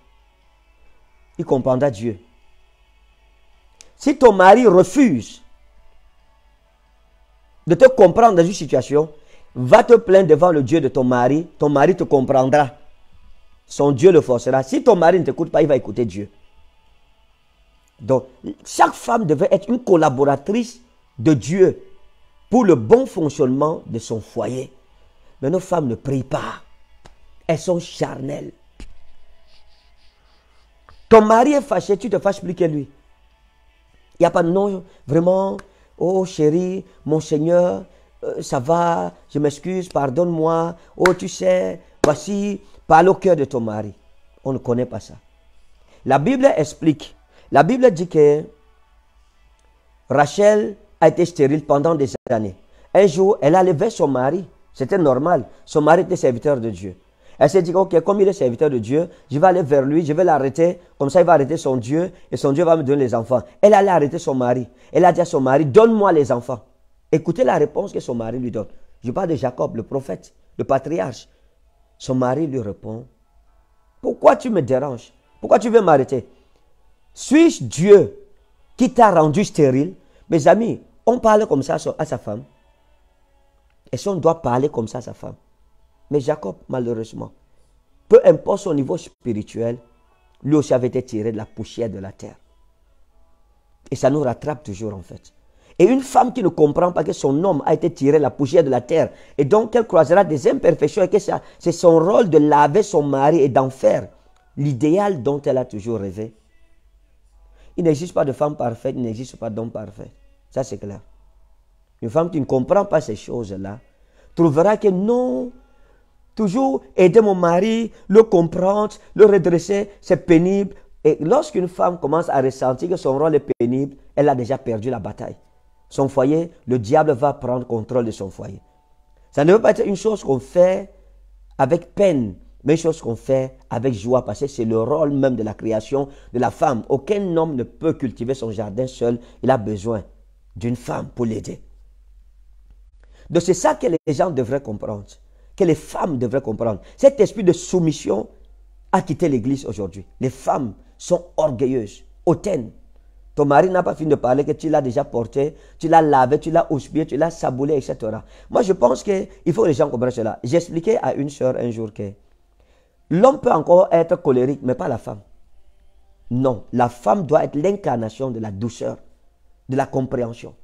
il comprendra Dieu. Si ton mari refuse de te comprendre dans une situation, va te plaindre devant le Dieu de ton mari, ton mari te comprendra. Son Dieu le forcera. Si ton mari ne t'écoute pas, il va écouter Dieu. Donc, chaque femme devait être une collaboratrice de Dieu pour le bon fonctionnement de son foyer. Mais nos femmes ne prient pas. Elles sont charnelles. Ton mari est fâché, tu te fâches plus que lui. Il n'y a pas de non, vraiment, oh chérie, mon Seigneur, euh, ça va, je m'excuse, pardonne-moi, oh tu sais, voici, parle au cœur de ton mari. On ne connaît pas ça. La Bible explique la Bible dit que Rachel a été stérile pendant des années. Un jour, elle allait vers son mari. C'était normal. Son mari était serviteur de Dieu. Elle s'est dit, ok, comme il est serviteur de Dieu, je vais aller vers lui, je vais l'arrêter. Comme ça, il va arrêter son Dieu et son Dieu va me donner les enfants. Elle allait arrêter son mari. Elle a dit à son mari, donne-moi les enfants. Écoutez la réponse que son mari lui donne. Je parle de Jacob, le prophète, le patriarche. Son mari lui répond, pourquoi tu me déranges? Pourquoi tu veux m'arrêter? Suis-je Dieu qui t'a rendu stérile? Mes amis, on parle comme ça à sa femme. Et si on doit parler comme ça sa femme Mais Jacob, malheureusement, peu importe son niveau spirituel, lui aussi avait été tiré de la poussière de la terre. Et ça nous rattrape toujours en fait. Et une femme qui ne comprend pas que son homme a été tiré de la poussière de la terre, et donc qu'elle croisera des imperfections, et que c'est son rôle de laver son mari et d'en faire l'idéal dont elle a toujours rêvé, il n'existe pas de femme parfaite, il n'existe pas d'homme parfait. Ça, c'est clair. Une femme qui ne comprend pas ces choses-là trouvera que non, toujours aider mon mari, le comprendre, le redresser, c'est pénible. Et lorsqu'une femme commence à ressentir que son rôle est pénible, elle a déjà perdu la bataille. Son foyer, le diable va prendre contrôle de son foyer. Ça ne veut pas être une chose qu'on fait avec peine, mais chose qu'on fait avec joie, parce que c'est le rôle même de la création de la femme. Aucun homme ne peut cultiver son jardin seul. Il a besoin d'une femme pour l'aider. Donc c'est ça que les gens devraient comprendre, que les femmes devraient comprendre. Cet esprit de soumission a quitté l'Église aujourd'hui. Les femmes sont orgueilleuses, hautaines. Ton mari n'a pas fini de parler que tu l'as déjà porté, tu l'as lavé, tu l'as houspillé, tu l'as saboulé, etc. Moi, je pense qu'il faut que les gens comprennent cela. J'expliquais à une soeur un jour que L'homme peut encore être colérique, mais pas la femme. Non, la femme doit être l'incarnation de la douceur, de la compréhension.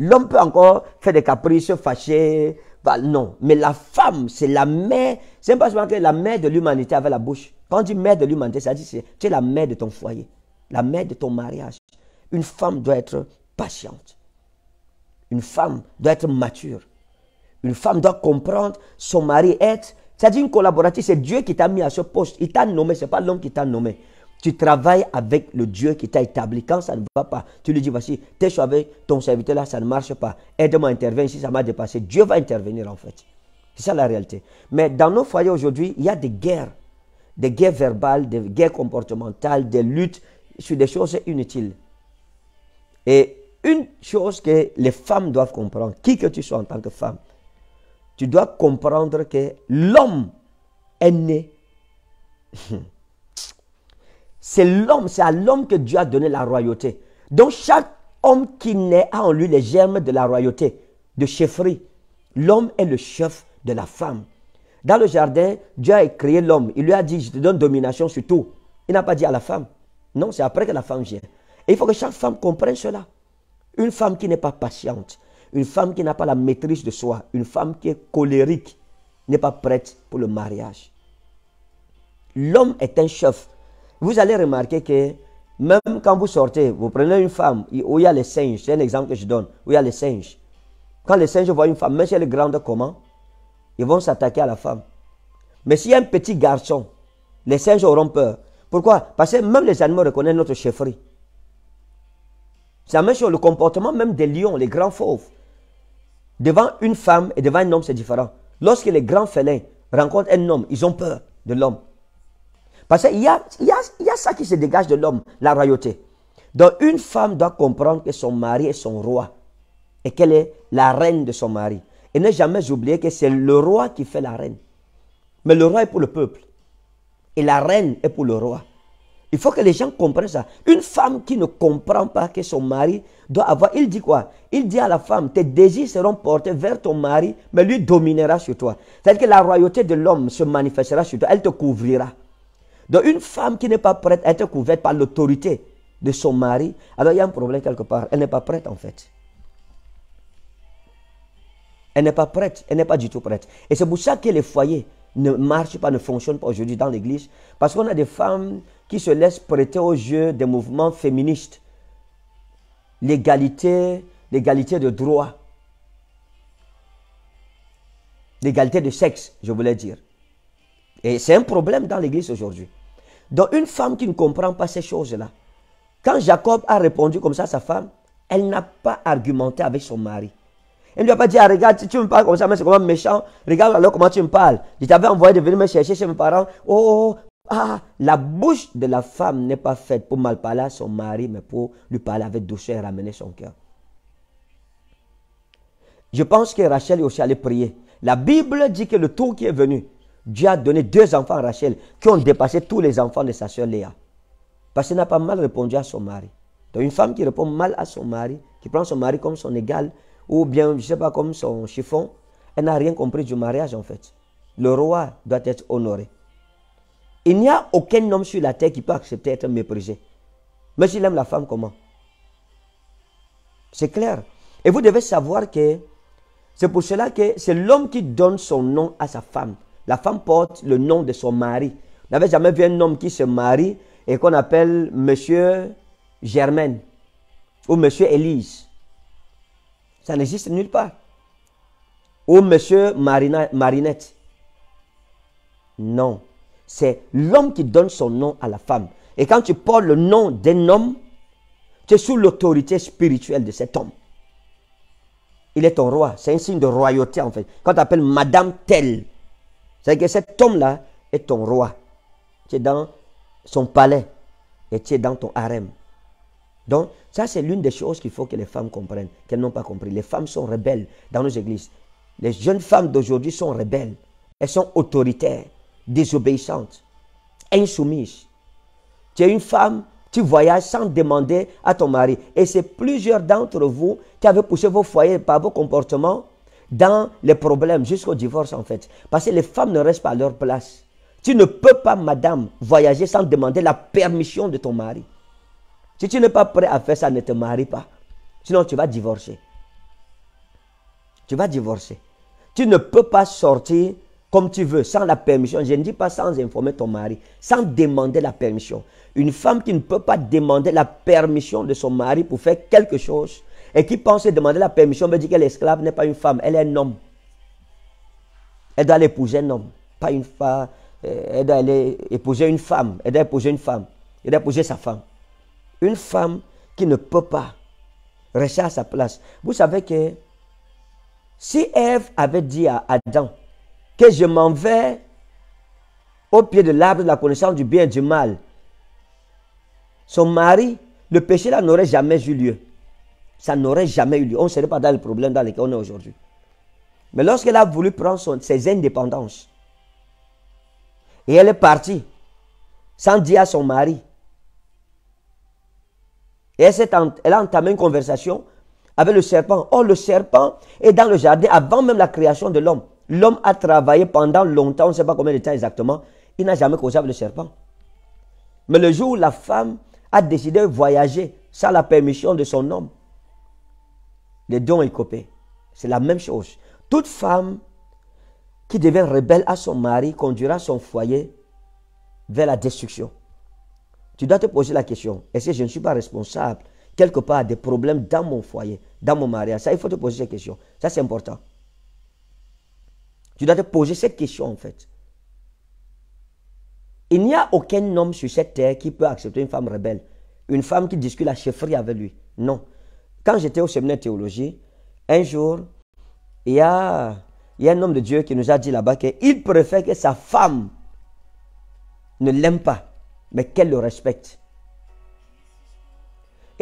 L'homme peut encore faire des caprices, fâcher. Bah, non. Mais la femme, c'est la mère. C'est pas seulement que la mère de l'humanité avec la bouche. Quand on dit mère de l'humanité, ça dit que tu es la mère de ton foyer. La mère de ton mariage. Une femme doit être patiente. Une femme doit être mature. Une femme doit comprendre son mari être. C'est-à-dire une collaboratrice. C'est Dieu qui t'a mis à ce poste. Il t'a nommé. Ce n'est pas l'homme qui t'a nommé. Tu travailles avec le Dieu qui t'a établi. Quand ça ne va pas, tu lui dis, voici, t'es avec ton serviteur là, ça ne marche pas. Aide-moi à intervenir si ça m'a dépassé. Dieu va intervenir en fait. C'est ça la réalité. Mais dans nos foyers aujourd'hui, il y a des guerres. Des guerres verbales, des guerres comportementales, des luttes sur des choses inutiles. Et une chose que les femmes doivent comprendre, qui que tu sois en tant que femme, tu dois comprendre que l'homme est né. C'est l'homme, c'est à l'homme que Dieu a donné la royauté. Donc chaque homme qui naît a en lui les germes de la royauté, de chefferie. L'homme est le chef de la femme. Dans le jardin, Dieu a créé l'homme. Il lui a dit, je te donne domination sur tout. Il n'a pas dit à la femme. Non, c'est après que la femme vient. Et il faut que chaque femme comprenne cela. Une femme qui n'est pas patiente, une femme qui n'a pas la maîtrise de soi, une femme qui est colérique, n'est pas prête pour le mariage. L'homme est un chef. Vous allez remarquer que même quand vous sortez, vous prenez une femme où il y a les singes, c'est un exemple que je donne, où il y a les singes. Quand les singes voient une femme, même si elle est grande comment, ils vont s'attaquer à la femme. Mais s'il y a un petit garçon, les singes auront peur. Pourquoi? Parce que même les animaux reconnaissent notre chefferie. La même le comportement même des lions, les grands fauves. Devant une femme et devant un homme, c'est différent. Lorsque les grands félins rencontrent un homme, ils ont peur de l'homme. Parce qu'il y a, y, a, y a ça qui se dégage de l'homme, la royauté. Donc une femme doit comprendre que son mari est son roi et qu'elle est la reine de son mari. Et ne jamais oublier que c'est le roi qui fait la reine. Mais le roi est pour le peuple. Et la reine est pour le roi. Il faut que les gens comprennent ça. Une femme qui ne comprend pas que son mari doit avoir, il dit quoi? Il dit à la femme, tes désirs seront portés vers ton mari, mais lui dominera sur toi. C'est-à-dire que la royauté de l'homme se manifestera sur toi, elle te couvrira. Donc une femme qui n'est pas prête à être couverte par l'autorité de son mari, alors il y a un problème quelque part. Elle n'est pas prête en fait. Elle n'est pas prête, elle n'est pas du tout prête. Et c'est pour ça que les foyers ne marchent pas, ne fonctionnent pas aujourd'hui dans l'église. Parce qu'on a des femmes qui se laissent prêter aux jeux des mouvements féministes. L'égalité, l'égalité de droit. L'égalité de sexe, je voulais dire. Et c'est un problème dans l'église aujourd'hui. Donc une femme qui ne comprend pas ces choses-là, quand Jacob a répondu comme ça à sa femme, elle n'a pas argumenté avec son mari. Elle ne lui a pas dit, ah, regarde, tu me parles comme ça, mais c'est comme méchant. Regarde alors comment tu me parles. Je t'avais envoyé de venir me chercher chez mes parents. Oh, ah, la bouche de la femme n'est pas faite pour mal parler à son mari, mais pour lui parler avec douceur et ramener son cœur. Je pense que Rachel est aussi allée prier. La Bible dit que le tour qui est venu, Dieu a donné deux enfants à Rachel qui ont dépassé tous les enfants de sa soeur Léa. Parce qu'elle n'a pas mal répondu à son mari. Donc une femme qui répond mal à son mari, qui prend son mari comme son égal, ou bien, je ne sais pas, comme son chiffon, elle n'a rien compris du mariage en fait. Le roi doit être honoré. Il n'y a aucun homme sur la terre qui peut accepter d'être méprisé. Mais s'il aime la femme, comment? C'est clair. Et vous devez savoir que c'est pour cela que c'est l'homme qui donne son nom à sa femme. La femme porte le nom de son mari. Vous n'avez jamais vu un homme qui se marie et qu'on appelle Monsieur Germaine ou Monsieur Élise. Ça n'existe nulle part. Ou Monsieur Marinette. Non. C'est l'homme qui donne son nom à la femme. Et quand tu portes le nom d'un homme, tu es sous l'autorité spirituelle de cet homme. Il est ton roi. C'est un signe de royauté en fait. Quand tu appelles Madame telle, c'est que cet homme-là est ton roi. Tu es dans son palais et tu es dans ton harem. Donc, ça, c'est l'une des choses qu'il faut que les femmes comprennent, qu'elles n'ont pas compris. Les femmes sont rebelles dans nos églises. Les jeunes femmes d'aujourd'hui sont rebelles. Elles sont autoritaires désobéissante, insoumise. Tu es une femme, tu voyages sans demander à ton mari. Et c'est plusieurs d'entre vous qui avez poussé vos foyers par vos comportements dans les problèmes jusqu'au divorce en fait. Parce que les femmes ne restent pas à leur place. Tu ne peux pas, madame, voyager sans demander la permission de ton mari. Si tu n'es pas prêt à faire ça, ne te marie pas. Sinon, tu vas divorcer. tu vas divorcer. Tu ne peux pas sortir comme tu veux, sans la permission. Je ne dis pas sans informer ton mari, sans demander la permission. Une femme qui ne peut pas demander la permission de son mari pour faire quelque chose et qui pense demander la permission veut dire que l'esclave n'est pas une femme, elle est un homme. Elle doit épouser un homme, pas une femme. Euh, elle doit aller épouser une femme. Elle doit épouser une femme. Elle doit épouser sa femme. Une femme qui ne peut pas rester à sa place. Vous savez que si Ève avait dit à Adam que je m'en vais au pied de l'arbre de la connaissance du bien et du mal, son mari, le péché là n'aurait jamais eu lieu. Ça n'aurait jamais eu lieu. On ne serait pas dans le problème dans lequel on est aujourd'hui. Mais lorsqu'elle a voulu prendre ses indépendances, et elle est partie, sans dire à son mari, et elle, elle a entamé une conversation avec le serpent. Oh, le serpent est dans le jardin avant même la création de l'homme. L'homme a travaillé pendant longtemps, on ne sait pas combien de temps exactement. Il n'a jamais causé avec le serpent. Mais le jour où la femme a décidé de voyager sans la permission de son homme, les dons copé. C'est la même chose. Toute femme qui devient rebelle à son mari conduira son foyer vers la destruction. Tu dois te poser la question, est-ce que je ne suis pas responsable quelque part des problèmes dans mon foyer, dans mon mariage? Ça, il faut te poser cette question. Ça, c'est important. Tu dois te poser cette question en fait. Il n'y a aucun homme sur cette terre qui peut accepter une femme rebelle, une femme qui discute la chefferie avec lui. Non. Quand j'étais au séminaire de théologie, un jour, il y a, y a un homme de Dieu qui nous a dit là-bas qu'il préfère que sa femme ne l'aime pas, mais qu'elle le respecte.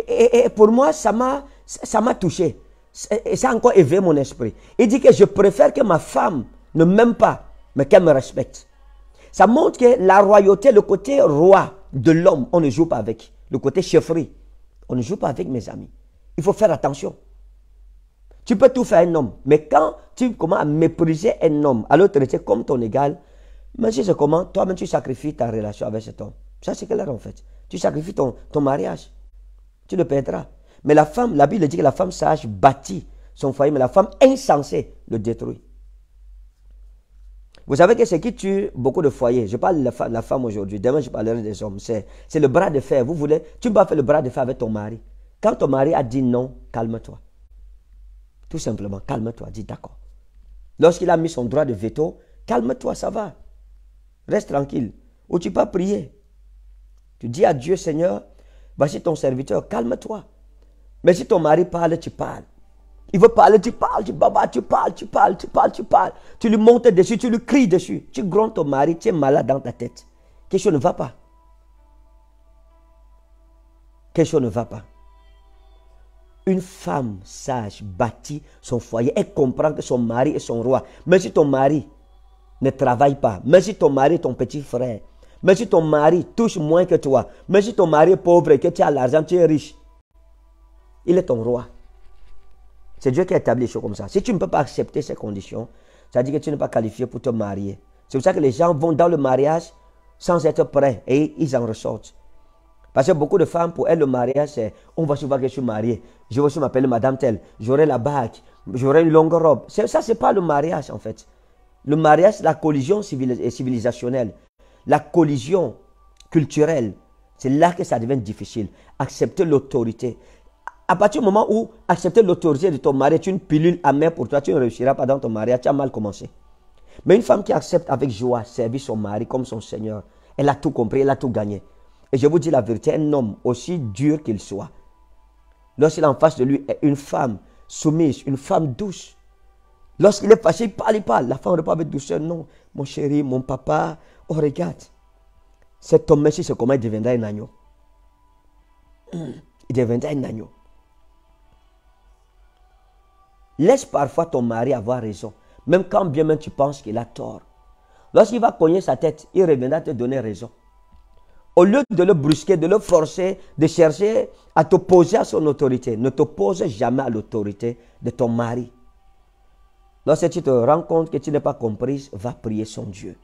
Et, pour moi, ça m'a touché. Et ça a encore éveillé mon esprit. Il dit que je préfère que ma femme ne m'aime pas, mais qu'elle me respecte. Ça montre que la royauté, le côté roi de l'homme, on ne joue pas avec. Le côté chefferie, on ne joue pas avec mes amis. Il faut faire attention. Tu peux tout faire un homme, mais quand tu commences à mépriser un homme, à le traiter comme ton égal, mais si c'est comment, toi-même tu sacrifies ta relation avec cet homme. Ça c'est clair en fait. Tu sacrifies ton, ton mariage. Tu le perdras. Mais la femme, la Bible dit que la femme sage bâtit son foyer, mais la femme insensée le détruit. Vous savez que ce qui tue beaucoup de foyers, je parle de la, femme aujourd'hui, demain je parlerai des hommes, c'est le bras de fer. Vous voulez, tu ne peux pas faire le bras de fer avec ton mari. Quand ton mari a dit non, calme-toi. Tout simplement, calme-toi, dis d'accord. Lorsqu'il a mis son droit de veto, calme-toi, ça va. Reste tranquille. Ou tu peux prier. Tu dis à Dieu, Seigneur, voici ton serviteur, calme-toi. Mais si ton mari parle, tu parles. Il veut parler, tu parles, tu parles, tu parles, tu parles, tu parles, tu parles. Tu lui montes dessus, tu lui cries dessus. Tu grondes ton mari, tu es malade dans ta tête. Quelque chose ne va pas. Quelque chose ne va pas. Une femme sage bâtit son foyer. Elle comprend que son mari est son roi. Mais si ton mari ne travaille pas, mais si ton mari est ton petit frère, mais si ton mari touche moins que toi, mais si ton mari est pauvre et que tu as l'argent, tu es riche, il est ton roi. C'est Dieu qui a établi les choses comme ça. Si tu ne peux pas accepter ces conditions, ça veut dire que tu n'es pas qualifié pour te marier. C'est pour ça que les gens vont dans le mariage sans être prêts et ils en ressortent. Parce que beaucoup de femmes, pour elles, le mariage, c'est on va voir que je suis marié. Je vais m'appeler Madame telle. J'aurai la bague. J'aurai une longue robe. Ça, ce n'est pas le mariage, en fait. Le mariage, c'est la collision civilisationnelle. La collision culturelle. C'est là que ça devient difficile. Accepter l'autorité. À partir du moment où accepter l'autorité de ton mari est une pilule amère pour toi, tu ne réussiras pas dans ton mariage. Tu as mal commencé. Mais une femme qui accepte avec joie servir son mari comme son Seigneur, elle a tout compris, elle a tout gagné. Et je vous dis la vérité, un homme, aussi dur qu'il soit, lorsqu'il en face de lui est une femme soumise, une femme douce, lorsqu'il est fâché, il parle, il parle. La femme ne pas avec douceur. Non, mon chéri, mon papa, oh regarde. Cet homme, si c'est comment il deviendra un agneau. Il deviendra un agneau. Laisse parfois ton mari avoir raison, même quand bien même tu penses qu'il a tort. Lorsqu'il va cogner sa tête, il reviendra te donner raison. Au lieu de le brusquer, de le forcer, de chercher à t'opposer à son autorité, ne t'oppose jamais à l'autorité de ton mari. Lorsque tu te rends compte que tu n'es pas comprise, va prier son Dieu.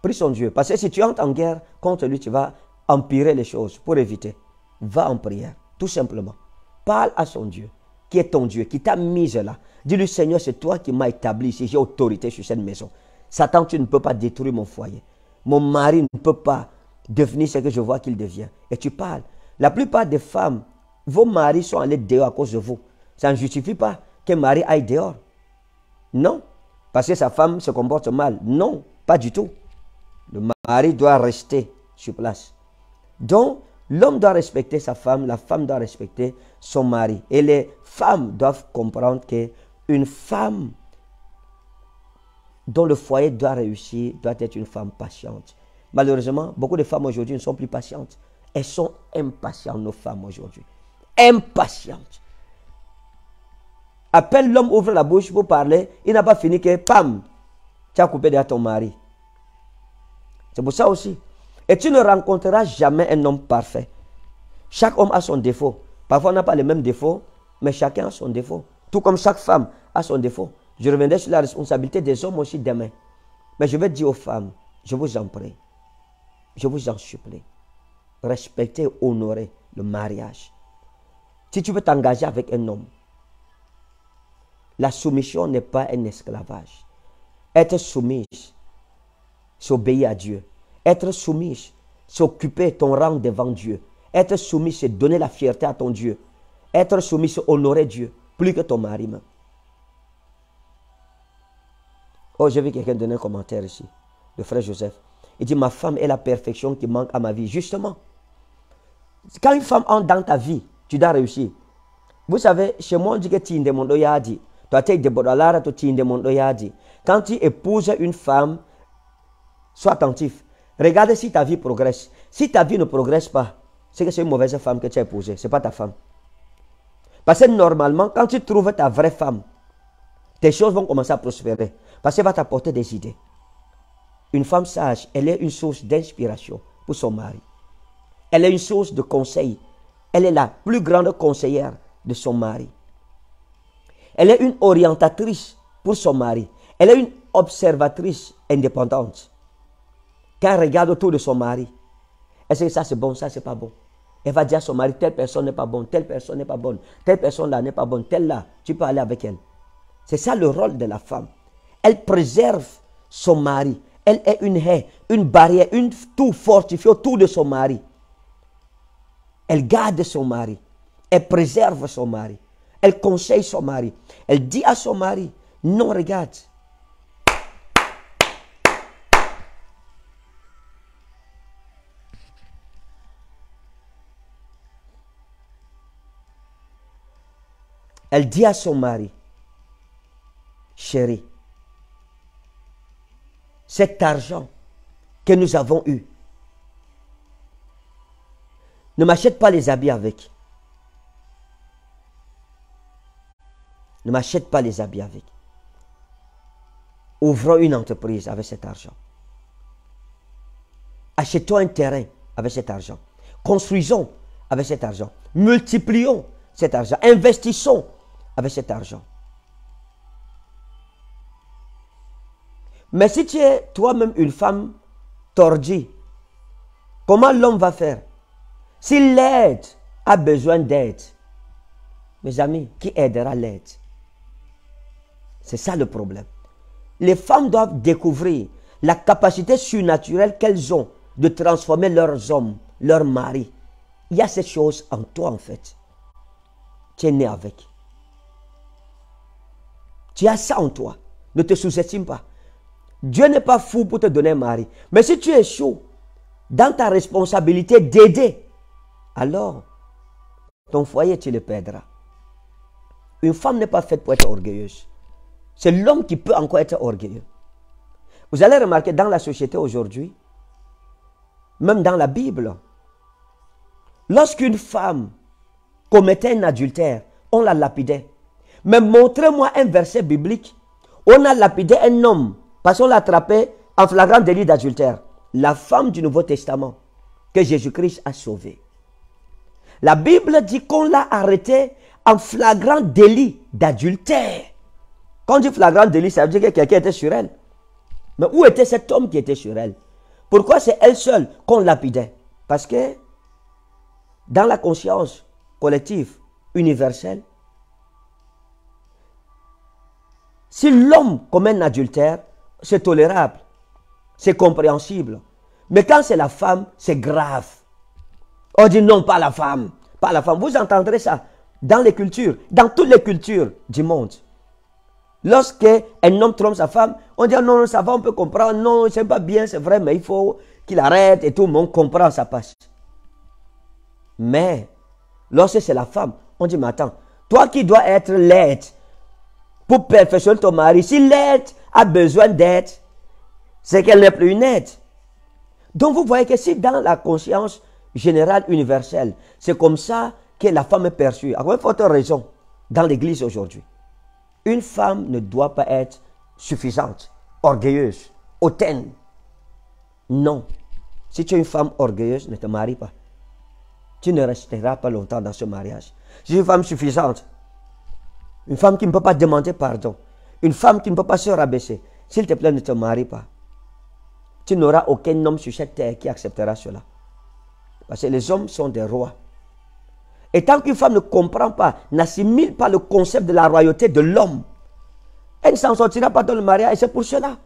Prie son Dieu. Parce que si tu entres en guerre contre lui, tu vas empirer les choses pour éviter. Va en prière, tout simplement. Parle à son Dieu. qui est ton Dieu, qui t'a mise là. Dis-lui, Seigneur, c'est toi qui m'as établi ici. J'ai autorité sur cette maison. Satan, tu ne peux pas détruire mon foyer. Mon mari ne peut pas devenir ce que je vois qu'il devient. Et tu parles. La plupart des femmes, vos maris sont allés dehors à cause de vous. Ça ne justifie pas qu'un mari aille dehors. Non. Parce que sa femme se comporte mal. Non, pas du tout. Le mari doit rester sur place. Donc, l'homme doit respecter sa femme, la femme doit respecter son mari. Et les femmes doivent comprendre que une femme dont le foyer doit réussir doit être une femme patiente. Malheureusement, beaucoup de femmes aujourd'hui ne sont plus patientes. Elles sont impatientes, nos femmes aujourd'hui. Impatientes. Appelle l'homme, ouvre la bouche pour parler. Il n'a pas fini que, pam, tu as coupé derrière ton mari. C'est pour ça aussi. Et tu ne rencontreras jamais un homme parfait. Chaque homme a son défaut. Parfois, on n'a pas les mêmes défauts, mais chacun a son défaut. Tout comme chaque femme a son défaut. Je reviendrai sur la responsabilité des hommes aussi demain. Mais je vais dire aux femmes, je vous en prie, je vous en supplie, respectez, honorez le mariage. Si tu veux t'engager avec un homme, la soumission n'est pas un esclavage. Être soumise, c'est obéir à Dieu. Être soumise, c'est occuper ton rang devant Dieu. Être soumis, c'est donner la fierté à ton Dieu. Être soumis, c'est honorer Dieu, plus que ton mari même. Oh, j'ai vu quelqu'un donner un commentaire ici, le frère Joseph. Il dit, ma femme est la perfection qui manque à ma vie. Justement, quand une femme entre dans ta vie, tu dois réussir. Vous savez, chez moi, on dit que tu es quand tu épouses une femme, sois attentif. Regarde si ta vie progresse. Si ta vie ne progresse pas, c'est que c'est une mauvaise femme que tu as épousée. Ce n'est pas ta femme. Parce que normalement, quand tu trouves ta vraie femme, tes choses vont commencer à prospérer. Parce qu'elle va t'apporter des idées. Une femme sage, elle est une source d'inspiration pour son mari. Elle est une source de conseil. Elle est la plus grande conseillère de son mari. Elle est une orientatrice pour son mari. Elle est une observatrice indépendante. Quand elle regarde autour de son mari, elle sait que ça c'est bon, ça c'est pas bon. Elle va dire à son mari, telle personne n'est pas bonne, telle personne n'est pas bonne, telle personne là n'est pas bonne, telle là, tu peux aller avec elle. C'est ça le rôle de la femme. Elle préserve son mari. Elle est une haie, une barrière, une tout fortifié autour de son mari. Elle garde son mari. Elle préserve son mari. Elle conseille son mari. Elle dit à son mari, non, regarde. Elle dit à son mari, chérie, cet argent que nous avons eu, ne m'achète pas les habits avec. Ne m'achète pas les habits avec. Ouvrons une entreprise avec cet argent. Achetons un terrain avec cet argent. Construisons avec cet argent. Multiplions cet argent. Investissons avec cet argent. Mais si tu es toi-même une femme tordue, comment l'homme va faire? Si l'aide a besoin d'aide, mes amis, qui aidera l'aide? C'est ça le problème. Les femmes doivent découvrir la capacité surnaturelle qu'elles ont de transformer leurs hommes, leurs maris. Il y a cette chose en toi en fait. Tu es né avec. Tu as ça en toi. Ne te sous-estime pas. Dieu n'est pas fou pour te donner un mari. Mais si tu es chaud dans ta responsabilité d'aider, alors ton foyer, tu le perdras. Une femme n'est pas faite pour être orgueilleuse. C'est l'homme qui peut encore être orgueilleux. Vous allez remarquer dans la société aujourd'hui, même dans la Bible, lorsqu'une femme commettait un adultère, on la lapidait. Mais montrez-moi un verset biblique. On a lapidé un homme parce qu'on l'a attrapé en flagrant délit d'adultère. La femme du Nouveau Testament que Jésus-Christ a sauvée. La Bible dit qu'on l'a arrêté en flagrant délit d'adultère. Quand on dit flagrant délit, ça veut dire que quelqu'un était sur elle. Mais où était cet homme qui était sur elle? Pourquoi c'est elle seule qu'on lapidait? Parce que dans la conscience collective, universelle, Si l'homme commet un adultère, c'est tolérable, c'est compréhensible. Mais quand c'est la femme, c'est grave. On dit non, pas la femme, pas la femme. Vous entendrez ça dans les cultures, dans toutes les cultures du monde. Lorsque un homme trompe sa femme, on dit non, ça va, on peut comprendre, non, c'est pas bien, c'est vrai, mais il faut qu'il arrête et tout le monde comprend, ça passe. Mais lorsque c'est la femme, on dit mais attends, toi qui dois être l'aide pour perfectionner ton mari, si l'aide a besoin d'aide, c'est qu'elle n'est plus une aide. Donc vous voyez que si dans la conscience générale universelle, c'est comme ça que la femme est perçue, à quoi forte raison dans l'église aujourd'hui. Une femme ne doit pas être suffisante, orgueilleuse, hautaine. Non. Si tu es une femme orgueilleuse, ne te marie pas. Tu ne resteras pas longtemps dans ce mariage. Si tu es une femme suffisante, une femme qui ne peut pas demander pardon, une femme qui ne peut pas se rabaisser, s'il te plaît, ne te marie pas. Tu n'auras aucun homme sur cette terre qui acceptera cela. Parce que les hommes sont des rois. Et tant qu'une femme ne comprend pas, n'assimile pas le concept de la royauté de l'homme, elle ne s'en sortira pas dans le mariage. Et c'est pour cela,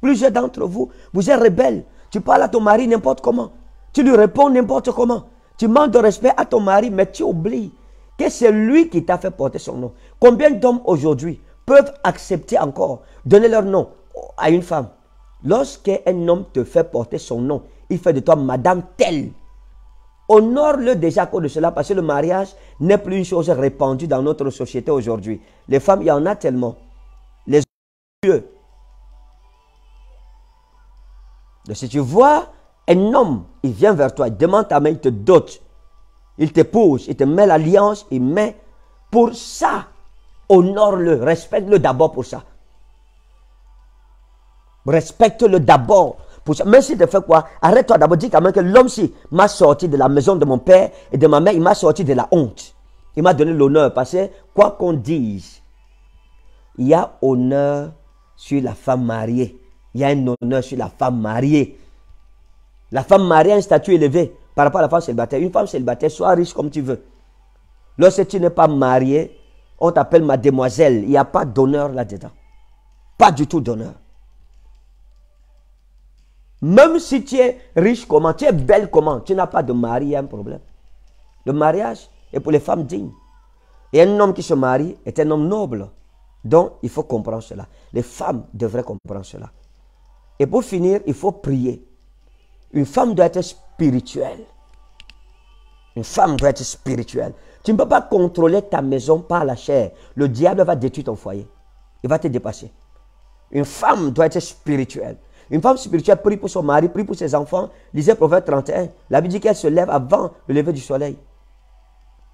plusieurs d'entre vous, vous êtes rebelles. Tu parles à ton mari n'importe comment. Tu lui réponds n'importe comment. Tu manques de respect à ton mari, mais tu oublies que c'est lui qui t'a fait porter son nom. Combien d'hommes aujourd'hui peuvent accepter encore, donner leur nom à une femme Lorsqu'un homme te fait porter son nom, il fait de toi madame telle. Honore-le déjà à cause de cela parce que le mariage n'est plus une chose répandue dans notre société aujourd'hui. Les femmes, il y en a tellement. Les yeux. si tu vois un homme, il vient vers toi, il demande ta main, il te dote, il te pose, il te met l'alliance, il met pour ça. Honore-le, respecte-le d'abord pour ça. Respecte-le d'abord pour ça. Même s'il te fait quoi, arrête-toi d'abord, dis quand même que l'homme-ci m'a sorti de la maison de mon père et de ma mère, il m'a sorti de la honte. Il m'a donné l'honneur parce que, quoi qu'on dise, il y a honneur sur la femme mariée. Il y a un honneur sur la femme mariée. La femme mariée a un statut élevé par rapport à la femme célibataire. Une femme célibataire, sois riche comme tu veux. Lorsque tu n'es pas marié, on t'appelle mademoiselle. Il n'y a pas d'honneur là-dedans. Pas du tout d'honneur. Même si tu es riche comment, tu es belle comment, tu n'as pas de mari, il y a un problème. Le mariage est pour les femmes dignes. Et un homme qui se marie est un homme noble. Donc, il faut comprendre cela. Les femmes devraient comprendre cela. Et pour finir, il faut prier. Une femme doit être spirituelle. Une femme doit être spirituelle. Tu ne peux pas contrôler ta maison par la chair. Le diable va détruire ton foyer. Il va te dépasser. Une femme doit être spirituelle. Une femme spirituelle prie pour son mari, prie pour ses enfants. Lisez Proverbe 31. La Bible dit qu'elle se lève avant le lever du soleil.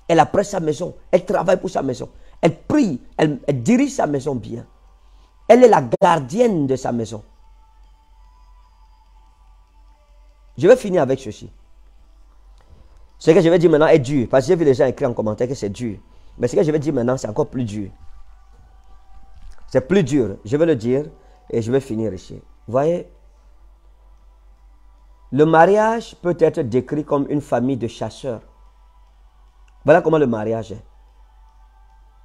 Elle apprête sa maison. Elle travaille pour sa maison. Elle prie. Elle, dirige sa maison bien. Elle est la gardienne de sa maison. Je vais finir avec ceci. Ce que je vais dire maintenant est dur. Parce que j'ai vu les gens écrire en commentaire que c'est dur. Mais ce que je vais dire maintenant, c'est encore plus dur. C'est plus dur. Je vais le dire et je vais finir ici voyez, le mariage peut être décrit comme une famille de chasseurs. Voilà comment le mariage est.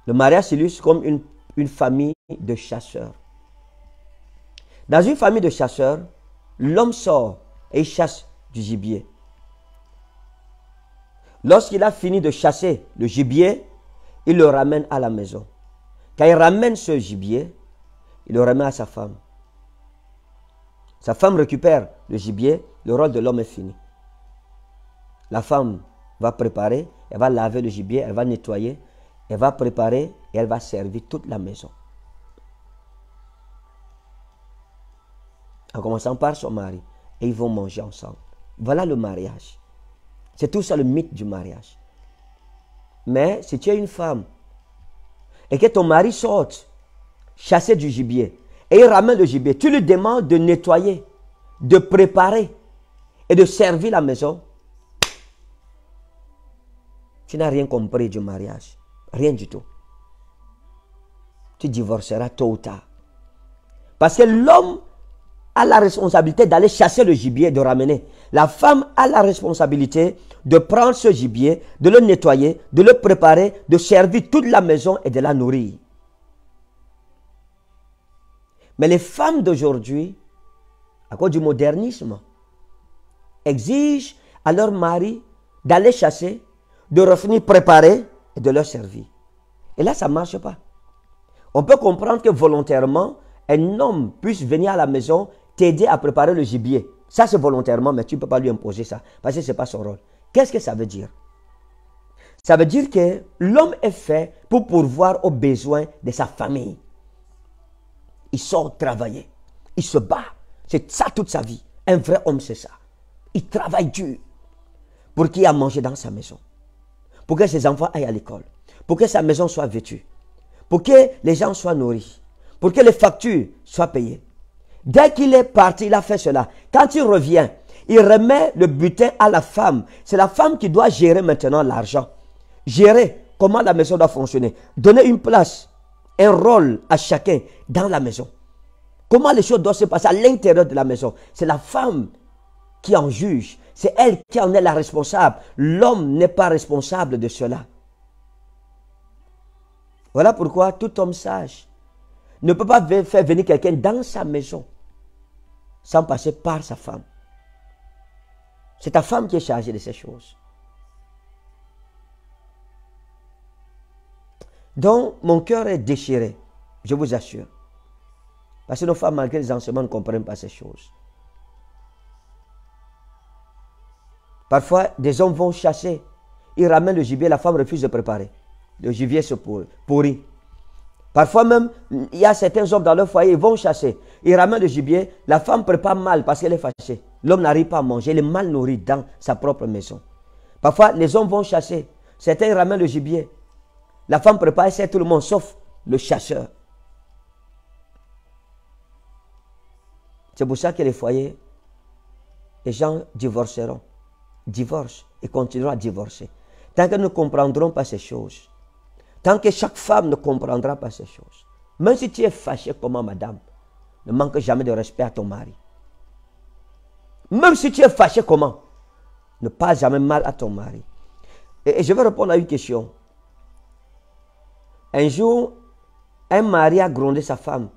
Le mariage s'illustre comme une, une famille de chasseurs. Dans une famille de chasseurs, l'homme sort et chasse du gibier. Lorsqu'il a fini de chasser le gibier, il le ramène à la maison. Quand il ramène ce gibier, il le remet à sa femme. Sa femme récupère le gibier, le rôle de l'homme est fini. La femme va préparer, elle va laver le gibier, elle va nettoyer, elle va préparer et elle va servir toute la maison. En commençant par son mari. Et ils vont manger ensemble. Voilà le mariage. C'est tout ça le mythe du mariage. Mais si tu es une femme et que ton mari sorte chasser du gibier, et il ramène le gibier. Tu lui demandes de nettoyer, de préparer et de servir la maison. Tu n'as rien compris du mariage. Rien du tout. Tu divorceras tôt ou tard. Parce que l'homme a la responsabilité d'aller chasser le gibier de ramener. La femme a la responsabilité de prendre ce gibier, de le nettoyer, de le préparer, de servir toute la maison et de la nourrir. Mais les femmes d'aujourd'hui, à cause du modernisme, exigent à leur mari d'aller chasser, de revenir préparer et de leur servir. Et là, ça ne marche pas. On peut comprendre que volontairement, un homme puisse venir à la maison t'aider à préparer le gibier. Ça, c'est volontairement, mais tu ne peux pas lui imposer ça, parce que ce n'est pas son rôle. Qu'est-ce que ça veut dire? Ça veut dire que l'homme est fait pour pourvoir aux besoins de sa famille. Il sort travailler. Il se bat. C'est ça toute sa vie. Un vrai homme, c'est ça. Il travaille dur pour qu'il ait à manger dans sa maison. Pour que ses enfants aillent à l'école. Pour que sa maison soit vêtue. Pour que les gens soient nourris. Pour que les factures soient payées. Dès qu'il est parti, il a fait cela. Quand il revient, il remet le butin à la femme. C'est la femme qui doit gérer maintenant l'argent. Gérer comment la maison doit fonctionner. Donner une place, un rôle à chacun dans la maison. Comment les choses doivent se passer à l'intérieur de la maison. C'est la femme qui en juge. C'est elle qui en est la responsable. L'homme n'est pas responsable de cela. Voilà pourquoi tout homme sage ne peut pas faire venir quelqu'un dans sa maison sans passer par sa femme. C'est ta femme qui est chargée de ces choses. Donc, mon cœur est déchiré, je vous assure. Parce que nos femmes, malgré les enseignements, ne comprennent pas ces choses. Parfois, des hommes vont chasser. Ils ramènent le gibier, la femme refuse de préparer. Le gibier se pourrit. Parfois même, il y a certains hommes dans leur foyer, ils vont chasser. Ils ramènent le gibier, la femme prépare mal parce qu'elle est fâchée. L'homme n'arrive pas à manger, il est mal nourri dans sa propre maison. Parfois, les hommes vont chasser. Certains ramènent le gibier. La femme prépare, c'est tout le monde, sauf le chasseur. C'est pour ça que les foyers, les gens divorceront, divorcent et continueront à divorcer. Tant que nous ne comprendrons pas ces choses, tant que chaque femme ne comprendra pas ces choses, même si tu es fâché comment madame, ne manque jamais de respect à ton mari. Même si tu es fâché comment, ne parle jamais mal à ton mari. Et, je vais répondre à une question. Un jour, un mari a grondé sa femme.